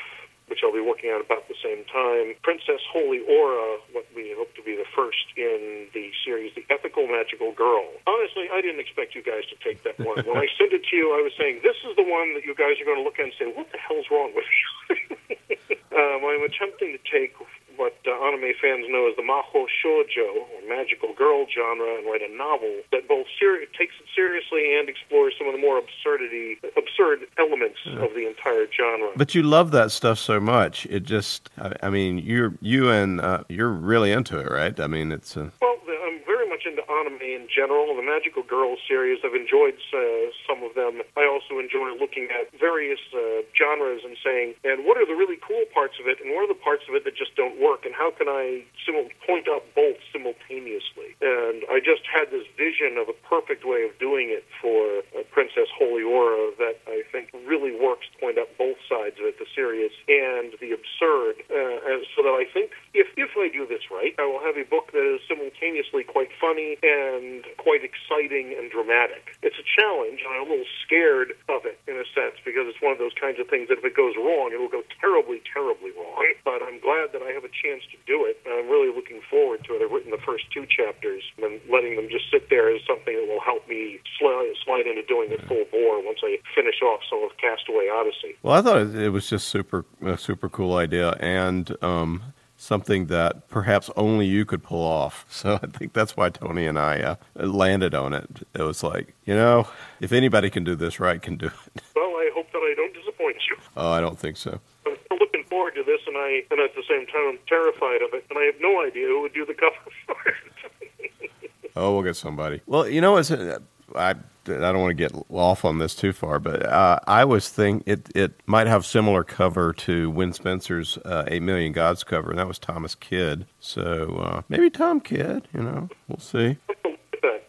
which I'll be working on about the same time. Princess Holy Aura, what we hope to be the first in the series, The Ethical Magical Girl. Honestly, I didn't expect you guys to take that one. when I sent it to you, I was saying, this is the one that you guys are going to look at and say, what the hell's wrong with you? um, I'm attempting to take what uh, anime fans know as the maho shoujo, or magical girl genre, and write a novel that both seri- takes it seriously and explores some of the more absurdity, absurd elements yeah. of the entire genre. But you love that stuff so much. It just, I, I mean, you're you and uh, you're really into it, right? I mean, it's. Uh... Well, much into anime in general. The Magical Girls series, I've enjoyed uh, some of them. I also enjoy looking at various uh, genres and saying, and what are the really cool parts of it, and what are the parts of it that just don't work, and how can I sim- point out both simultaneously? And I just had this vision of a perfect way of doing it for uh, Princess Holy Aura that I think really works to point out both sides of it, the serious and the absurd, uh, and so that I think if, if I do this right, I will have a book that is simultaneously quite fun funny and quite exciting and dramatic. It's a challenge, and I'm a little scared of it in a sense because it's one of those kinds of things that if it goes wrong, it will go terribly, terribly wrong. But I'm glad that I have a chance to do it, and I'm really looking forward to it. I've written the first two chapters, and letting them just sit there is something that will help me slide, slide into doing it full bore once I finish off some of Castaway Odyssey. Well, I thought it was just super, a super cool idea, and um, something that perhaps only you could pull off. So I think that's why Tony and I uh, landed on it. It was like, you know, if anybody can do this right, can do it. Well, I hope that I don't disappoint you. Oh, I don't think so. I'm looking forward to this, and I, and at the same time, I'm terrified of it, and I have no idea who would do the cover for it. oh, we'll get somebody. Well, you know, it's. Uh, I I don't want to get off on this too far, but uh, I was think it it might have similar cover to Wen Spencer's uh, Eight Million Gods cover, and that was Thomas Kidd. So uh, maybe Tom Kidd. You know, we'll see.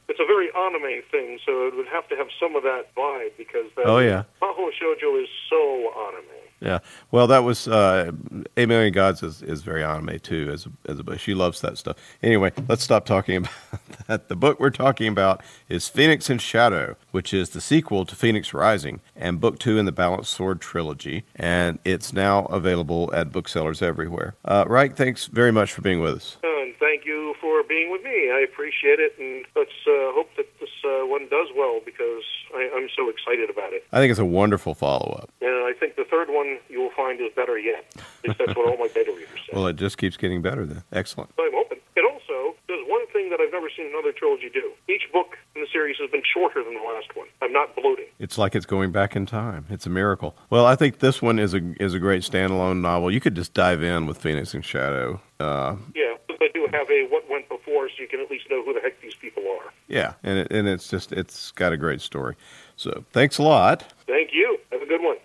It's a very anime thing, so it would have to have some of that vibe because that oh yeah, Maho Shoujo is so anime. Yeah, well, that was uh, Eight Million Gods is, is very anime too. As a, as a she loves that stuff. Anyway, let's stop talking about that. The book we're talking about is Phoenix in Shadow, which is the sequel to Phoenix Rising and book two in the Balanced Sword trilogy, and it's now available at booksellers everywhere. Uh, Ryk, thanks very much for being with us. And thank you for being with me. I appreciate it, and let's uh, hope that uh, one does well because I, am so excited about it. I think it's a wonderful follow up. And I think the third one you will find is better yet. At that's what all my beta readers say. Well, it just keeps getting better then. Excellent. I'm open. It also does one thing that I've never seen another trilogy do. Each book in the series has been shorter than the last one. I'm not bloating. It's like it's going back in time. It's a miracle. Well, I think this one is a is a great standalone novel. You could just dive in with Phoenix in Shadow. Uh, yeah, I do have a what went before, so you can at least know who the heck these people are. Yeah, and it, and it's just it's got a great story. So thanks a lot. Thank you. Have a good one.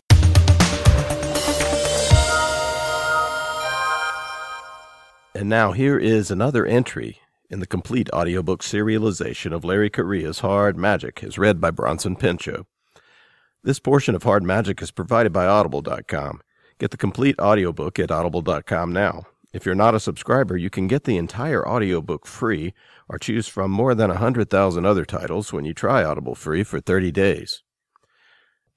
And now here is another entry in the complete audiobook serialization of Larry Correia's Hard Magic, as read by Bronson Pinchot. This portion of Hard Magic is provided by Audible.com. Get the complete audiobook at Audible.com now. If you're not a subscriber, you can get the entire audiobook free or choose from more than 100,000 other titles when you try Audible free for 30 days.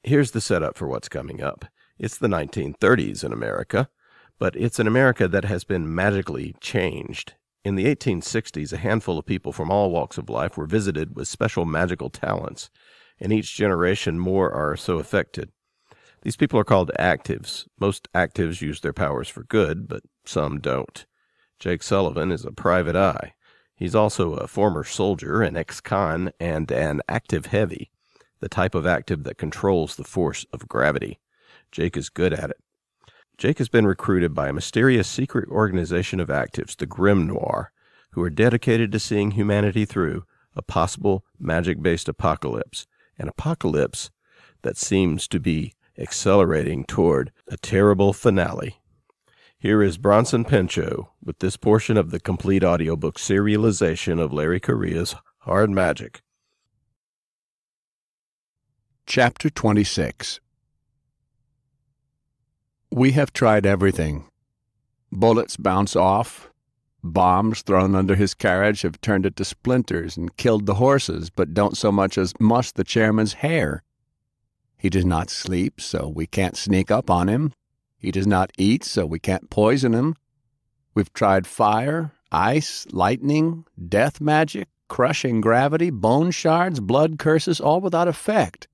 Here's the setup for what's coming up. It's the 1930s in America but it's an America that has been magically changed. In the 1860s, a handful of people from all walks of life were visited with special magical talents, and each generation more are so affected. These people are called actives. Most actives use their powers for good, but some don't. Jake Sullivan is a private eye. He's also a former soldier, an ex con, and an active heavy, the type of active that controls the force of gravity. Jake is good at it. Jake has been recruited by a mysterious secret organization of actives, the Grim Noir, who are dedicated to seeing humanity through a possible magic based apocalypse, an apocalypse that seems to be accelerating toward a terrible finale. Here is Bronson Pinchot with this portion of the complete audiobook serialization of Larry Correia's Hard Magic. Chapter 26 We have tried everything. Bullets bounce off. Bombs thrown under his carriage have turned it to splinters and killed the horses, but don't so much as muss the chairman's hair. He does not sleep, so we can't sneak up on him. He does not eat, so we can't poison him. We've tried fire, ice, lightning, death magic, crushing gravity, bone shards, blood curses, all without effect.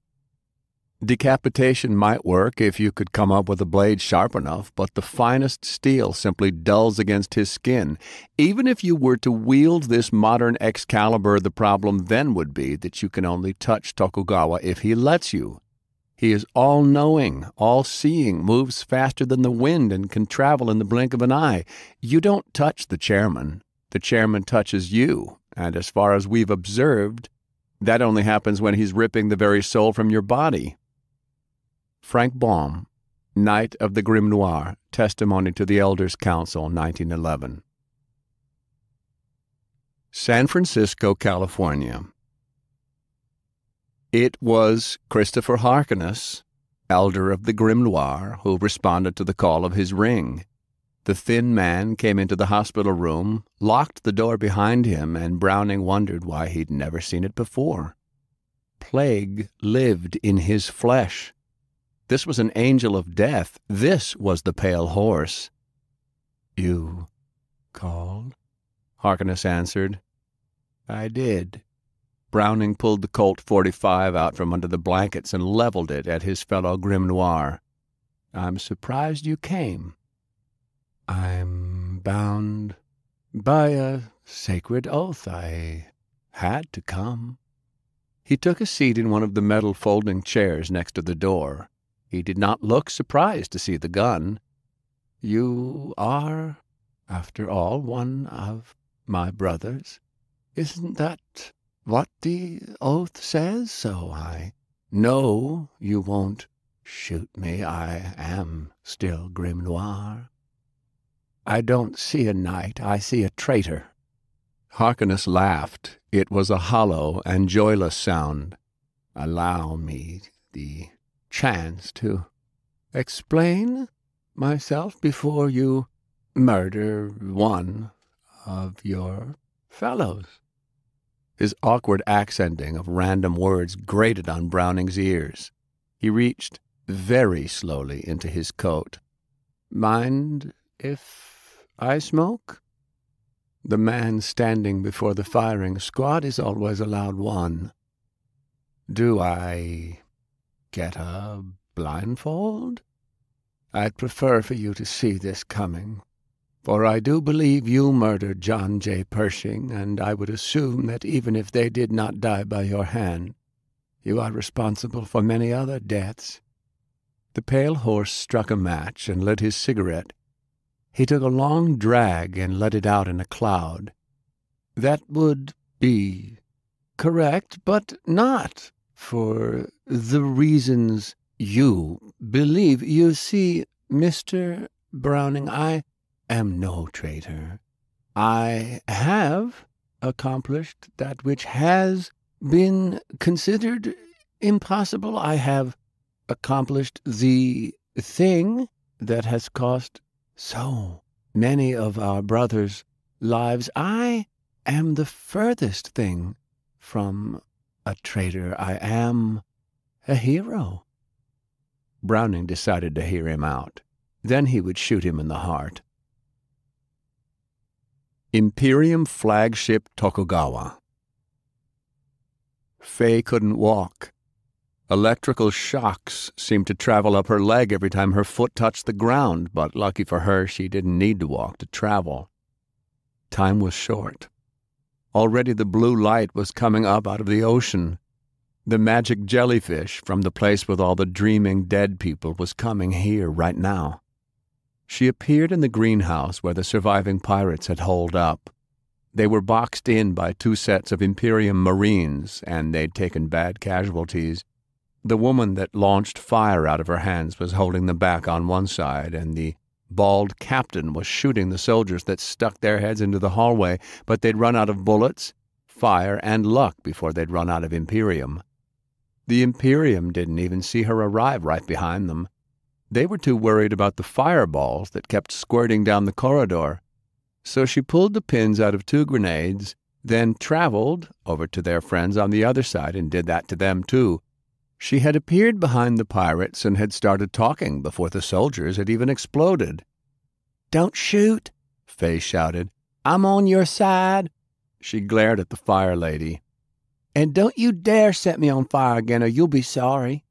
Decapitation might work if you could come up with a blade sharp enough, but the finest steel simply dulls against his skin. Even if you were to wield this modern Excalibur, the problem then would be that you can only touch Tokugawa if he lets you. He is all knowing, all seeing, moves faster than the wind, and can travel in the blink of an eye. You don't touch the chairman. The chairman touches you, and as far as we've observed, that only happens when he's ripping the very soul from your body. Frank Baum, Knight of the Grim Noir, Testimony to the Elders' Council, 1911. San Francisco, California. It was Christopher Harkness, elder of the Grim Noir, who responded to the call of his ring. The thin man came into the hospital room, locked the door behind him, and Browning wondered why he'd never seen it before. Plague lived in his flesh. This was an angel of death. This was the pale horse. You called? Harkness answered. I did. Browning pulled the Colt 45 out from under the blankets and leveled it at his fellow Grim Noir. I'm surprised you came. I'm bound by a sacred oath. I had to come. He took a seat in one of the metal folding chairs next to the door. He did not look surprised to see the gun. You are, after all, one of my brothers. Isn't that what the oath says, so I know you won't shoot me. I am still Grim Noir. I don't see a knight, I see a traitor. Harkness laughed. It was a hollow and joyless sound. Allow me the chance to explain myself before you murder one of your fellows. His awkward accenting of random words grated on Browning's ears. He reached very slowly into his coat. Mind if I smoke? The man standing before the firing squad is always allowed one. Do I get a blindfold? I'd prefer for you to see this coming for I do believe you murdered John J. Pershing, and I would assume that even if they did not die by your hand, you are responsible for many other deaths. The pale horse struck a match and lit his cigarette. He took a long drag and let it out in a cloud. That would be correct, but not for the reasons you believe. You see, Mr. Browning, I am no traitor. I have accomplished that which has been considered impossible. I have accomplished the thing that has cost so many of our brothers' lives. I am the furthest thing from a traitor. I am a hero. Browning decided to hear him out. Then he would shoot him in the heart. Imperium Flagship Tokugawa. Faye couldn't walk. Electrical shocks seemed to travel up her leg every time her foot touched the ground, but lucky for her, she didn't need to walk to travel. Time was short. Already the blue light was coming up out of the ocean. The magic jellyfish from the place with all the dreaming dead people was coming here right now. She appeared in the greenhouse where the surviving pirates had holed up. They were boxed in by two sets of Imperium Marines, and they'd taken bad casualties. The woman that launched fire out of her hands was holding them back on one side, and the Bald Captain was shooting the soldiers that stuck their heads into the hallway, but they'd run out of bullets, fire, and luck before they'd run out of Imperium. The Imperium didn't even see her arrive right behind them. They were too worried about the fireballs that kept squirting down the corridor. So she pulled the pins out of two grenades, then traveled over to their friends on the other side and did that to them too. She had appeared behind the pirates and had started talking before the soldiers had even exploded. Don't shoot, Faye shouted. I'm on your side. She glared at the fire lady. And don't you dare set me on fire again, or you'll be sorry.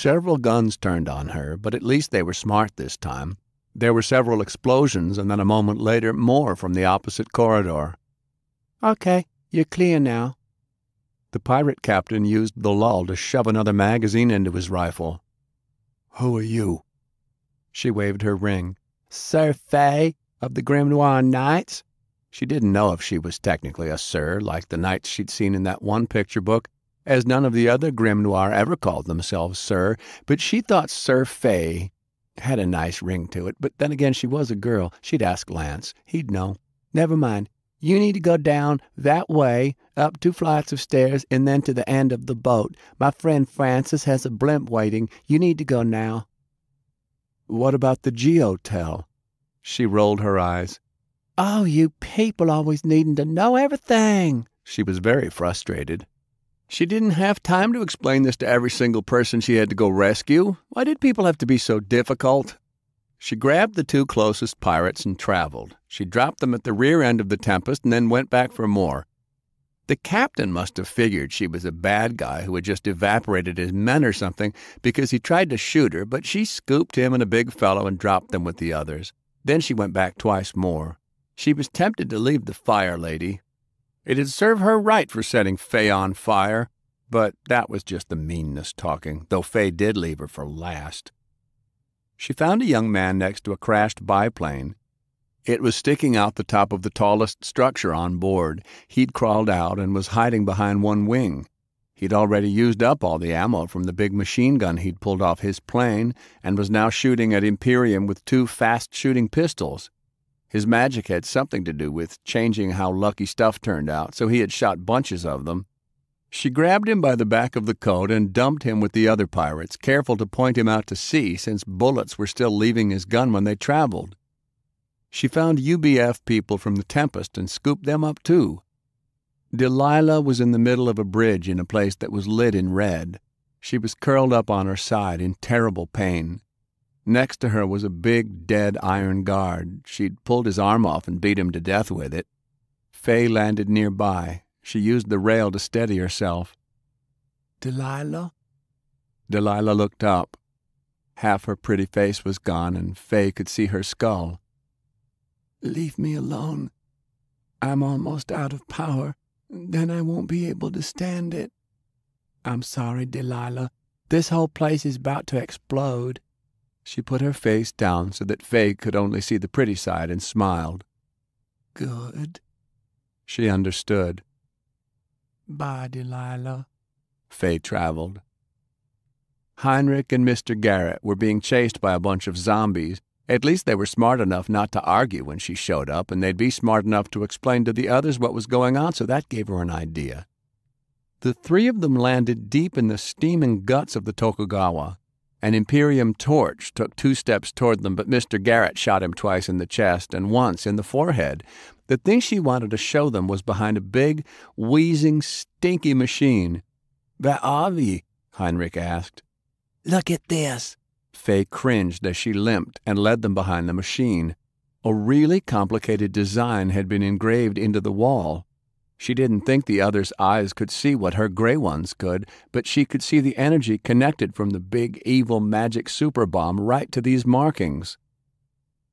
Several guns turned on her, but at least they were smart this time. There were several explosions, and then a moment later, more from the opposite corridor. Okay, you're clear now. The pirate captain used the lull to shove another magazine into his rifle. Who are you? She waved her ring. Sir Faye of the Grim Noir Knights. She didn't know if she was technically a sir, like the knights she'd seen in that one picture book, as none of the other Grim Noir ever called themselves sir, but she thought Sir Faye had a nice ring to it. But then again, she was a girl. She'd ask Lance. He'd know. Never mind. You need to go down that way, up two flights of stairs, and then to the end of the boat. My friend Francis has a blimp waiting. You need to go now. What about the Geotel? She rolled her eyes. Oh, you people always needing to know everything. She was very frustrated. She didn't have time to explain this to every single person she had to go rescue. Why did people have to be so difficult? She grabbed the two closest pirates and traveled. She dropped them at the rear end of the Tempest and then went back for more. The captain must have figured she was a bad guy who had just evaporated his men or something because he tried to shoot her, but she scooped him and a big fellow and dropped them with the others. Then she went back twice more. She was tempted to leave the fire lady. It'd serve her right for setting Faye on fire, but that was just the meanness talking, though Faye did leave her for last. She found a young man next to a crashed biplane. It was sticking out the top of the tallest structure on board. He'd crawled out and was hiding behind one wing. He'd already used up all the ammo from the big machine gun he'd pulled off his plane and was now shooting at Imperium with two fast shooting pistols. His magic had something to do with changing how lucky stuff turned out, so he had shot bunches of them. She grabbed him by the back of the coat and dumped him with the other pirates, careful to point him out to sea since bullets were still leaving his gun when they traveled. She found UBF people from the Tempest and scooped them up too. Delilah was in the middle of a bridge in a place that was lit in red. She was curled up on her side in terrible pain. Next to her was a big, dead iron guard. She'd pulled his arm off and beat him to death with it. Faye landed nearby. She used the rail to steady herself. Delilah? Delilah looked up. Half her pretty face was gone, and Faye could see her skull. Leave me alone. I'm almost out of power. Then I won't be able to stand it. I'm sorry, Delilah. This whole place is about to explode. She put her face down so that Faye could only see the pretty side and smiled. Good. She understood. Bye, Delilah. Faye traveled. Heinrich and Mr. Garrett were being chased by a bunch of zombies. At least they were smart enough not to argue when she showed up, and they'd be smart enough to explain to the others what was going on, so that gave her an idea. The three of them landed deep in the steaming guts of the Tokugawa. An Imperium torch took two steps toward them, but Mr. Garrett shot him twice in the chest and once in the forehead. The thing she wanted to show them was behind a big, wheezing, stinky machine. What are we? Heinrich asked. Look at this. Faye cringed as she limped and led them behind the machine. A really complicated design had been engraved into the wall. She didn't think the other's eyes could see what her gray ones could, but she could see the energy connected from the big, evil magic super bomb right to these markings.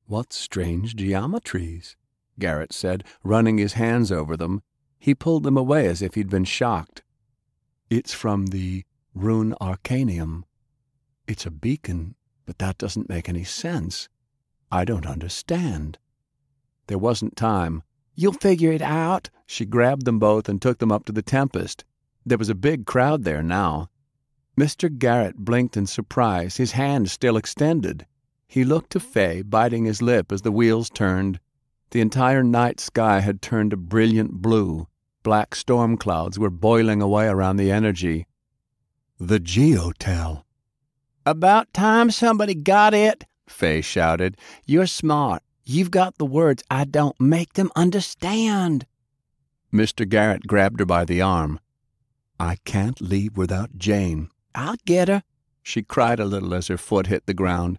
What strange geometries, Garrett said, running his hands over them. He pulled them away as if he'd been shocked. It's from the Rune Arcanium. It's a beacon, but that doesn't make any sense. I don't understand. There wasn't time. You'll figure it out. She grabbed them both and took them up to the Tempest. There was a big crowd there now. Mr. Garrett blinked in surprise, his hand still extended. He looked to Faye, biting his lip as the wheels turned. The entire night sky had turned a brilliant blue. Black storm clouds were boiling away around the energy. The Geotel. About time somebody got it, Faye shouted. You're smart. You've got the words. I don't make them understand. Mr. Garrett grabbed her by the arm. I can't leave without Jane. I'll get her. She cried a little as her foot hit the ground.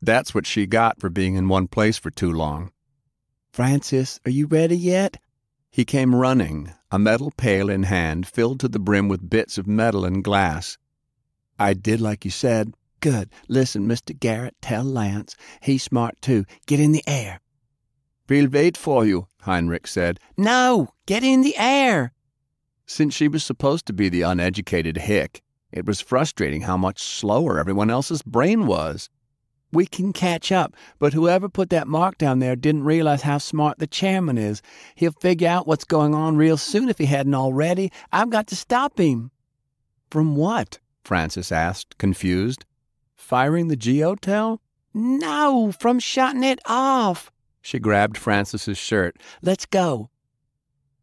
That's what she got for being in one place for too long. Francis, are you ready yet? He came running, a metal pail in hand, filled to the brim with bits of metal and glass. I did like you said. Good. Listen, Mr. Garrett, tell Lance. He's smart too. Get in the air. We'll wait for you, Heinrich said. No, get in the air. Since she was supposed to be the uneducated hick, it was frustrating how much slower everyone else's brain was. We can catch up, but whoever put that mark down there didn't realize how smart the chairman is. He'll figure out what's going on real soon if he hadn't already. I've got to stop him. From what? Francis asked, confused. Firing the geotel? No, from shutting it off. She grabbed Francis's shirt. Let's go.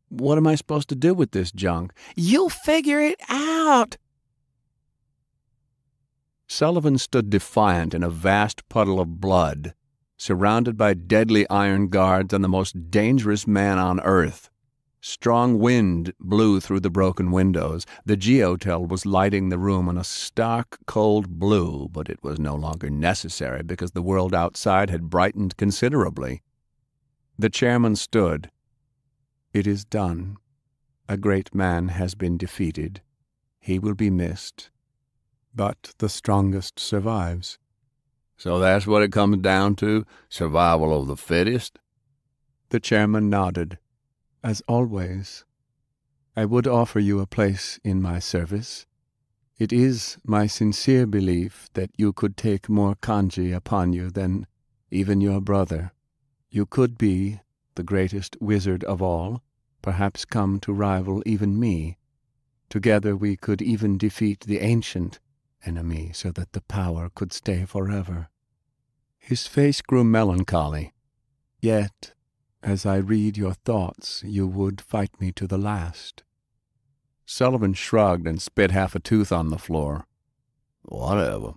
What am I supposed to do with this junk? You'll figure it out. Sullivan stood defiant in a vast puddle of blood, surrounded by deadly iron guards and the most dangerous man on earth. Strong wind blew through the broken windows. The geotel was lighting the room in a stark, cold blue, but it was no longer necessary because the world outside had brightened considerably. The chairman stood. It is done. A great man has been defeated. He will be missed. But the strongest survives. So that's what it comes down to survival of the fittest? The chairman nodded. As always, I would offer you a place in my service. It is my sincere belief that you could take more kanji upon you than even your brother. You could be the greatest wizard of all, perhaps come to rival even me. Together we could even defeat the ancient enemy so that the power could stay forever. His face grew melancholy. Yet as I read your thoughts, you would fight me to the last. Sullivan shrugged and spit half a tooth on the floor. Whatever.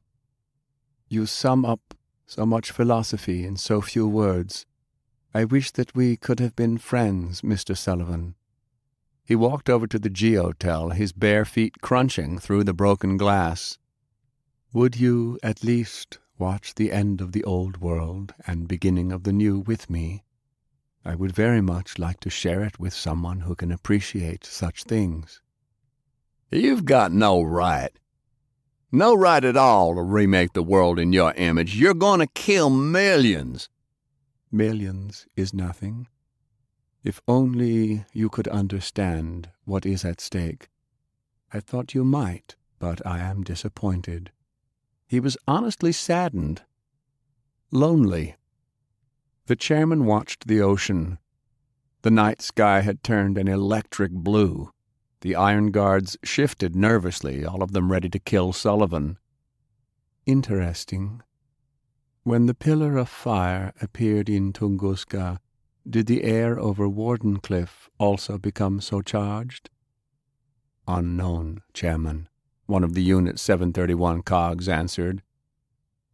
You sum up so much philosophy in so few words. I wish that we could have been friends, Mr. Sullivan. He walked over to the geotel, his bare feet crunching through the broken glass. Would you at least watch the end of the old world and beginning of the new with me? I would very much like to share it with someone who can appreciate such things. You've got no right. No right at all to remake the world in your image. You're going to kill millions. Millions is nothing. If only you could understand what is at stake. I thought you might, but I am disappointed. He was honestly saddened, lonely. The chairman watched the ocean. The night sky had turned an electric blue. The iron guards shifted nervously, all of them ready to kill Sullivan. Interesting. When the pillar of fire appeared in Tunguska, did the air over Wardenclyffe also become so charged? Unknown, Chairman, one of the Unit 731 cogs answered.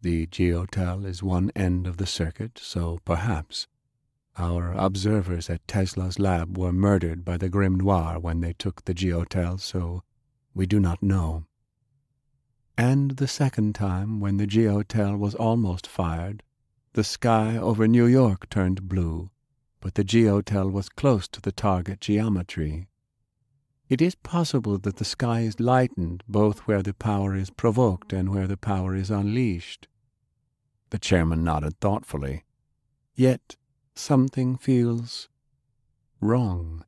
The geotel is one end of the circuit, so perhaps our observers at Tesla's lab were murdered by the Grim Noir when they took the geotel, so we do not know. And the second time, when the geotel was almost fired, the sky over New York turned blue, but the geotel was close to the target geometry. It is possible that the sky is lightened both where the power is provoked and where the power is unleashed. The chairman nodded thoughtfully. Yet something feels wrong.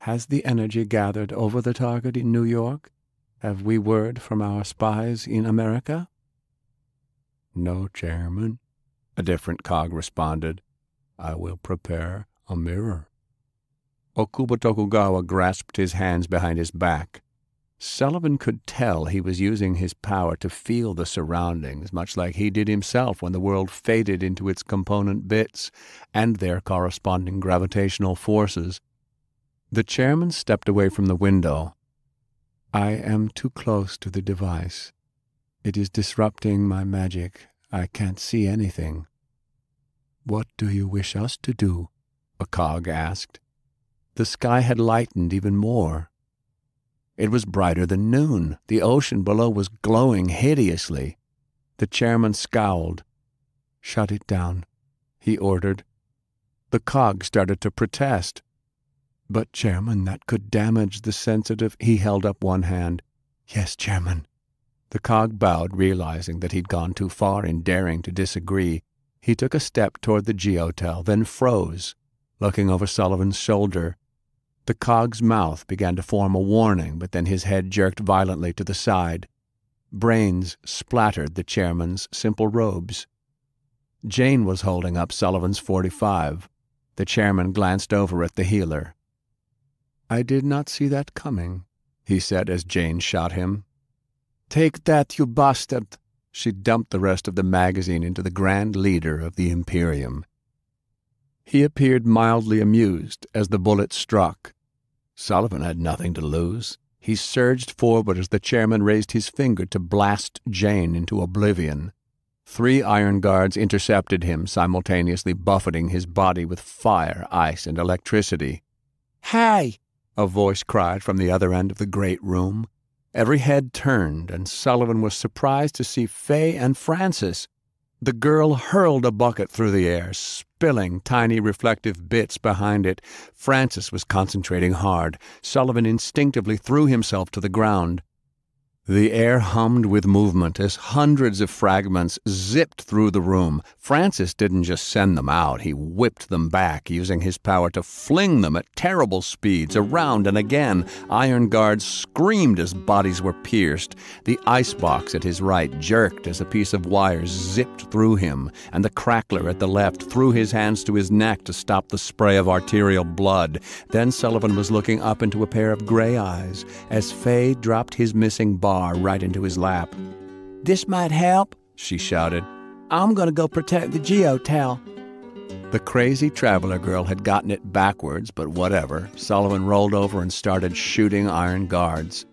Has the energy gathered over the target in New York? Have we word from our spies in America? No, Chairman, a different cog responded. I will prepare a mirror. Okubo Tokugawa grasped his hands behind his back. Sullivan could tell he was using his power to feel the surroundings, much like he did himself when the world faded into its component bits and their corresponding gravitational forces. The chairman stepped away from the window. I am too close to the device. It is disrupting my magic. I can't see anything. What do you wish us to do? A cog asked. The sky had lightened even more. It was brighter than noon. The ocean below was glowing hideously. The chairman scowled. Shut it down, he ordered. The cog started to protest. But, Chairman, that could damage the sensitive. He held up one hand. Yes, Chairman. The cog bowed, realizing that he'd gone too far in daring to disagree. He took a step toward the geotel, then froze, looking over Sullivan's shoulder. The cog's mouth began to form a warning, but then his head jerked violently to the side. Brains splattered the chairman's simple robes. Jane was holding up Sullivan's 45. The chairman glanced over at the healer. I did not see that coming, he said as Jane shot him. Take that, you bastard! She dumped the rest of the magazine into the grand leader of the Imperium. He appeared mildly amused as the bullet struck. Sullivan had nothing to lose. He surged forward as the chairman raised his finger to blast Jane into oblivion. Three iron guards intercepted him, simultaneously buffeting his body with fire, ice, and electricity. Hey! a voice cried from the other end of the great room. Every head turned, and Sullivan was surprised to see Faye and Francis. The girl hurled a bucket through the air, spilling tiny reflective bits behind it. Francis was concentrating hard. Sullivan instinctively threw himself to the ground. The air hummed with movement as hundreds of fragments zipped through the room. Francis didn't just send them out, he whipped them back, using his power to fling them at terrible speeds around and again. Iron guards screamed as bodies were pierced. The icebox at his right jerked as a piece of wire zipped through him, and the crackler at the left threw his hands to his neck to stop the spray of arterial blood. Then Sullivan was looking up into a pair of gray eyes as Faye dropped his missing BAR right into his lap. This might help, she shouted. I'm going to go protect the geotel. The crazy traveler girl had gotten it backwards, but whatever. Sullivan rolled over and started shooting iron guards.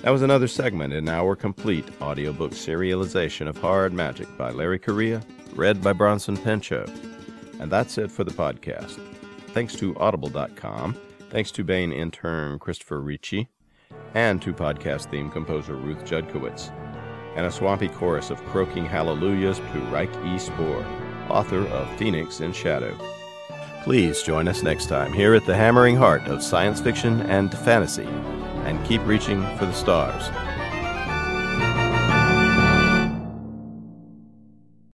That was another segment in our complete audiobook serialization of Hard Magic by Larry Correia, read by Bronson Pinchot. And that's it for the podcast. Thanks to Audible.com. Thanks to Baen intern Christopher Ricci. And to podcast theme composer Ruth Judkowitz. And a swampy chorus of croaking hallelujahs to Ryk E. Spoor, author of Phoenix in Shadow. Please join us next time here at the hammering heart of science fiction and fantasy, and keep reaching for the stars.